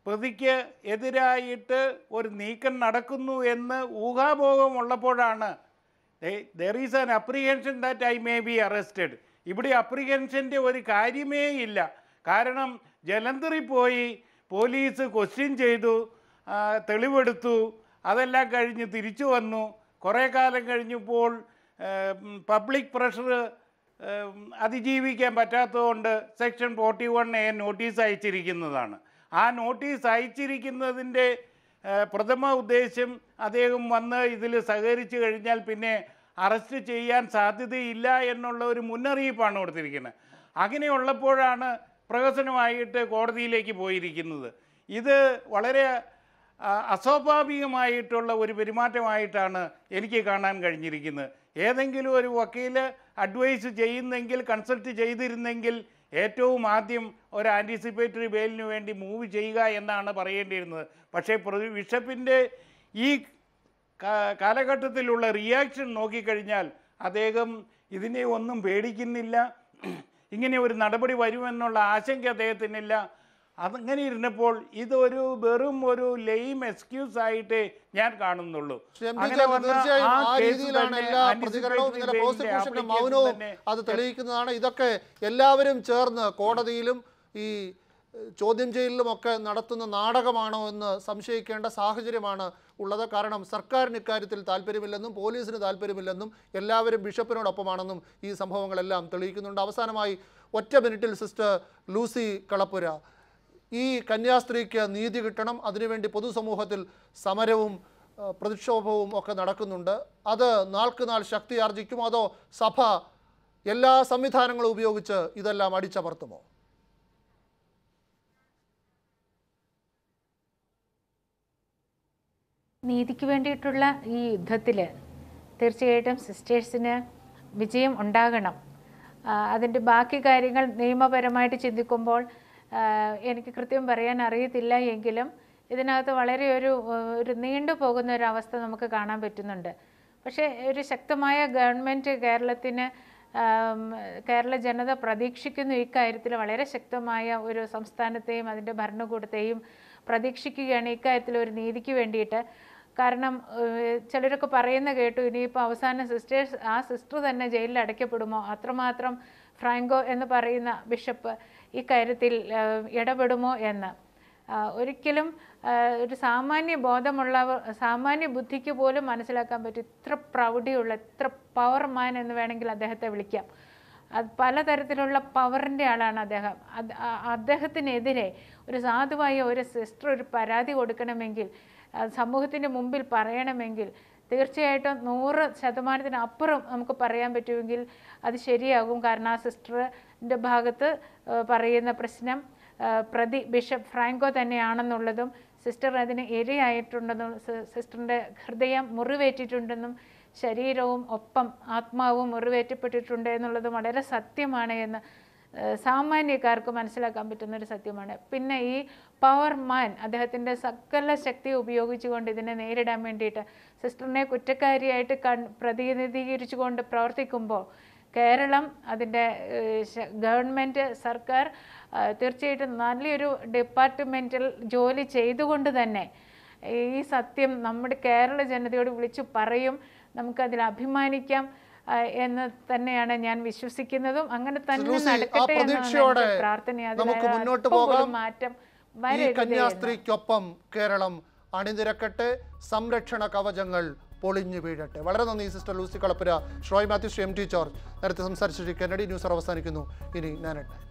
പ്രതിക്ക് എതിരായിട്ട് ഒരു നീക്കം നടക്കുന്നു എന്ന് ഊഹാഭോഗമുള്ളപ്പോഴാണ് there is an apprehension that I may be arrested ഇവിടെ അപ്രിഹെൻഷന്റെ ഒരു കാര്യമേ ഇല്ല. കാരണം ജലന്ധറിൽ പോയി പോലീസ് ക്വസ്റ്റ്യൻ ചെയ്തു തെളിവെടുത്തു അതെല്ലാം കഴിഞ്ഞ് തിരിച്ചു വന്നു. കുറേ കാലം കഴിഞ്ഞപ്പോൾ പബ്ലിക് പ്രഷർ അതിജീവിക്കാൻ പറ്റാത്തതുകൊണ്ട് section forty one A notice അയച്ചിരിക്കുന്നതാണ്. ആ നോട്ടീസ് അയച്ചിരിക്കുന്നതിന്റെ പ്രഥമ ഉദ്ദേശം അദ്ദേഹം വന്ന് ഇതിൽ സഹകരിച്ചു കഴിഞ്ഞാൽ പിന്നെ അറസ്റ്റ് ചെയ്യാൻ സാധ്യതയില്ല എന്നുള്ള ഒരു മുന്നറിയിപ്പാണ് കൊടുത്തിരിക്കുന്നത്. അങ്ങനെയുള്ളപ്പോഴാണ് പ്രഹസനമായിട്ട് കോടതിയിലേക്ക് പോയിരിക്കുന്നത്. ഇത് വളരെ അസ്വാഭാവികമായിട്ടുള്ള ഒരു പെരുമാറ്റമായിട്ടാണ് എനിക്ക് കാണാൻ കഴിഞ്ഞിരിക്കുന്നത്. ഏതെങ്കിലും ഒരു വക്കീൽ അഡ്വൈസ് ചെയ്യുന്നെങ്കിൽ കൺസൾട്ട് ചെയ്തിരുന്നെങ്കിൽ ഏറ്റവും ആദ്യം ഒരു ആന്റിസിപ്പേറ്ററി ബെയിലിന് വേണ്ടി മൂവ് ചെയ്യുക എന്നാണ് പറയേണ്ടിയിരുന്നത്. പക്ഷേ ബിഷപ്പിന്റെ ഈ കാലഘട്ടത്തിലുള്ള റിയാക്ഷൻ നോക്കിക്കഴിഞ്ഞാൽ അദ്ദേഹം ഇതിനെ ഒന്നും പേടിക്കുന്നില്ല. ഇങ്ങനെ ഒരു നടപടി വരുമെന്നുള്ള ആശങ്ക അദ്ദേഹത്തിനില്ല. അതങ്ങനെ ഇരുന്നപ്പോൾ ഇതൊരു വെറും ഒരു ലെയിം എക്സ്ക്യൂസ് ആയിട്ട് ഞാൻ കാണുന്നുള്ളൂ. മൗനവും അത് തെളിയിക്കുന്നതാണ്. ഇതൊക്കെ എല്ലാവരും ചേർന്ന് കോടതിയിലും ഈ ചോദ്യം ചെയ്യലിലുമൊക്കെ നടത്തുന്ന നാടകമാണോ എന്ന് സംശയിക്കേണ്ട സാഹചര്യമാണ് ഉള്ളത് കാരണം സർക്കാരിന് ഇക്കാര്യത്തിൽ താല്പര്യമില്ലെന്നും പോലീസിന് താല്പര്യമില്ലെന്നും എല്ലാവരും ബിഷപ്പിനോടൊപ്പമാണെന്നും ഈ സംഭവങ്ങളെല്ലാം തെളിയിക്കുന്നുണ്ട്. അവസാനമായി ഒറ്റ മിനിറ്റിൽ സിസ്റ്റർ ലൂസി കളപ്പുര ഈ കന്യാസ്ത്രീക്ക് നീതി കിട്ടണം അതിനുവേണ്ടി പൊതുസമൂഹത്തിൽ സമരവും പ്രതിക്ഷോഭവും ഒക്കെ നടക്കുന്നുണ്ട്. അത് നാൾക്ക് നാൾ ശക്തി ആർജിക്കുമോ അതോ സഭ എല്ലാ സംവിധാനങ്ങളും ഉപയോഗിച്ച് ഇതെല്ലാം അടിച്ചമർത്തുമോ? നീതിക്ക് വേണ്ടിയിട്ടുള്ള ഈ യുദ്ധത്തിൽ തീർച്ചയായിട്ടും സിസ്റ്റേഴ്സിന് വിജയം ഉണ്ടാകണം. അതിന്റെ ബാക്കി കാര്യങ്ങൾ നിയമപരമായിട്ട് ചിന്തിക്കുമ്പോൾ എനിക്ക് കൃത്യം പറയാൻ അറിയത്തില്ല എങ്കിലും ഇതിനകത്ത് വളരെ ഒരു ഒരു നീണ്ടു പോകുന്ന ഒരു അവസ്ഥ നമുക്ക് കാണാൻ പറ്റുന്നുണ്ട്. പക്ഷേ ഒരു ശക്തമായ ഗവൺമെന്റ് കേരളത്തിന് കേരള ജനത പ്രതീക്ഷിക്കുന്നു ഇക്കാര്യത്തിൽ വളരെ ശക്തമായ ഒരു സംസ്ഥാനത്തെയും അതിന്റെ ഭരണകൂടത്തെയും പ്രതീക്ഷിക്കുകയാണ് ഇക്കാര്യത്തിൽ ഒരു നീതിക്ക് വേണ്ടിയിട്ട്. കാരണം ചിലരൊക്കെ പറയുന്ന കേട്ടു ഇനിയിപ്പോൾ അവസാന സിസ്റ്റേഴ്സ് ആ സിസ്റ്റർ തന്നെ ജയിലിൽ അടയ്ക്കപ്പെടുമോ? അത്രമാത്രം ഫ്രാങ്കോ എന്ന് പറയുന്ന ബിഷപ്പ് ഈ കാര്യത്തിൽ ഇടപെടുമോ എന്ന്. ഒരിക്കലും ഒരു സാമാന്യ ബോധമുള്ളവർ സാമാന്യ ബുദ്ധിക്ക് പോലും മനസ്സിലാക്കാൻ പറ്റും ഇത്ര പ്രൗഢിയുള്ള ഇത്ര പവർ മാൻ എന്ന് വേണമെങ്കിൽ അദ്ദേഹത്തെ വിളിക്കാം. അത് പലതരത്തിലുള്ള പവറിന്റെ ആളാണ് അദ്ദേഹം. അദ്ദേഹത്തിനെതിരെ ഒരു സാധുവായ ഒരു സിസ്റ്റർ ഒരു പരാതി കൊടുക്കണമെങ്കിൽ സമൂഹത്തിന്റെ മുമ്പിൽ പറയണമെങ്കിൽ തീർച്ചയായിട്ടും നൂറ് ശതമാനത്തിനപ്പുറം നമുക്ക് പറയാൻ പറ്റുമെങ്കിൽ അത് ശരിയാകും. കാരണം ആ സിസ്റ്ററിന്റെ ഭാഗത്ത് പറയുന്ന പ്രശ്നം പ്രതി ബിഷപ്പ് ഫ്രാങ്കോ തന്നെയാണെന്നുള്ളതും സിസ്റ്റർ അതിന് ഇരയായിട്ടുണ്ടെന്നും സിസ്റ്ററിന്റെ ഹൃദയം മുറിവേറ്റിട്ടുണ്ടെന്നും ശരീരവും ഒപ്പം ആത്മാവും മുറിവേറ്റപ്പെട്ടിട്ടുണ്ട് എന്നുള്ളതും വളരെ സത്യമാണ് എന്ന് സാമാന്യക്കാർക്ക് മനസ്സിലാക്കാൻ പറ്റുന്ന ഒരു സത്യമാണ്. പിന്നെ ഈ പവർ മാൻ അദ്ദേഹത്തിന്റെ സകല ശക്തി ഉപയോഗിച്ചുകൊണ്ട് ഇതിനെ നേരിടാൻ വേണ്ടിയിട്ട് സിസ്റ്ററിനെ കുറ്റക്കാരിയായിട്ട് കൺ പ്രതിനിധീകരിച്ചുകൊണ്ട് പ്രവർത്തിക്കുമ്പോൾ കേരളം അതിന്റെ ഗവൺമെന്റ് സർക്കാർ തീർച്ചയായിട്ടും നല്ലൊരു ഡിപ്പാർട്ട്മെന്റിൽ ജോലി ചെയ്തുകൊണ്ട് തന്നെ ഈ സത്യം നമ്മുടെ കേരള ജനതയോട് വിളിച്ചു പറയും. നമുക്കതിൽ അഭിമാനിക്കാം എന്ന് തന്നെയാണ് ഞാൻ വിശ്വസിക്കുന്നതും. അങ്ങനെ തന്നെ നടക്കട്ടെ എന്നാണ് പ്രാർത്ഥന അതിൽ മാറ്റം ഈ കന്യാസ്ത്രീക്കൊപ്പം കേരളം അണിനിരക്കട്ടെ സംരക്ഷണ കവചങ്ങൾ പൊളിഞ്ഞു വീഴട്ടെ. വളരെ നന്ദി sister Lucy Kalappura. ഷ്രോയ് Mathew Shri M T George. നേരത്തെ സംസാരിച്ച ശ്രീ കെന്നഡി ന്യൂസ് അവസാനിക്കുന്നു. ഇനി ഞാനെട്ടെ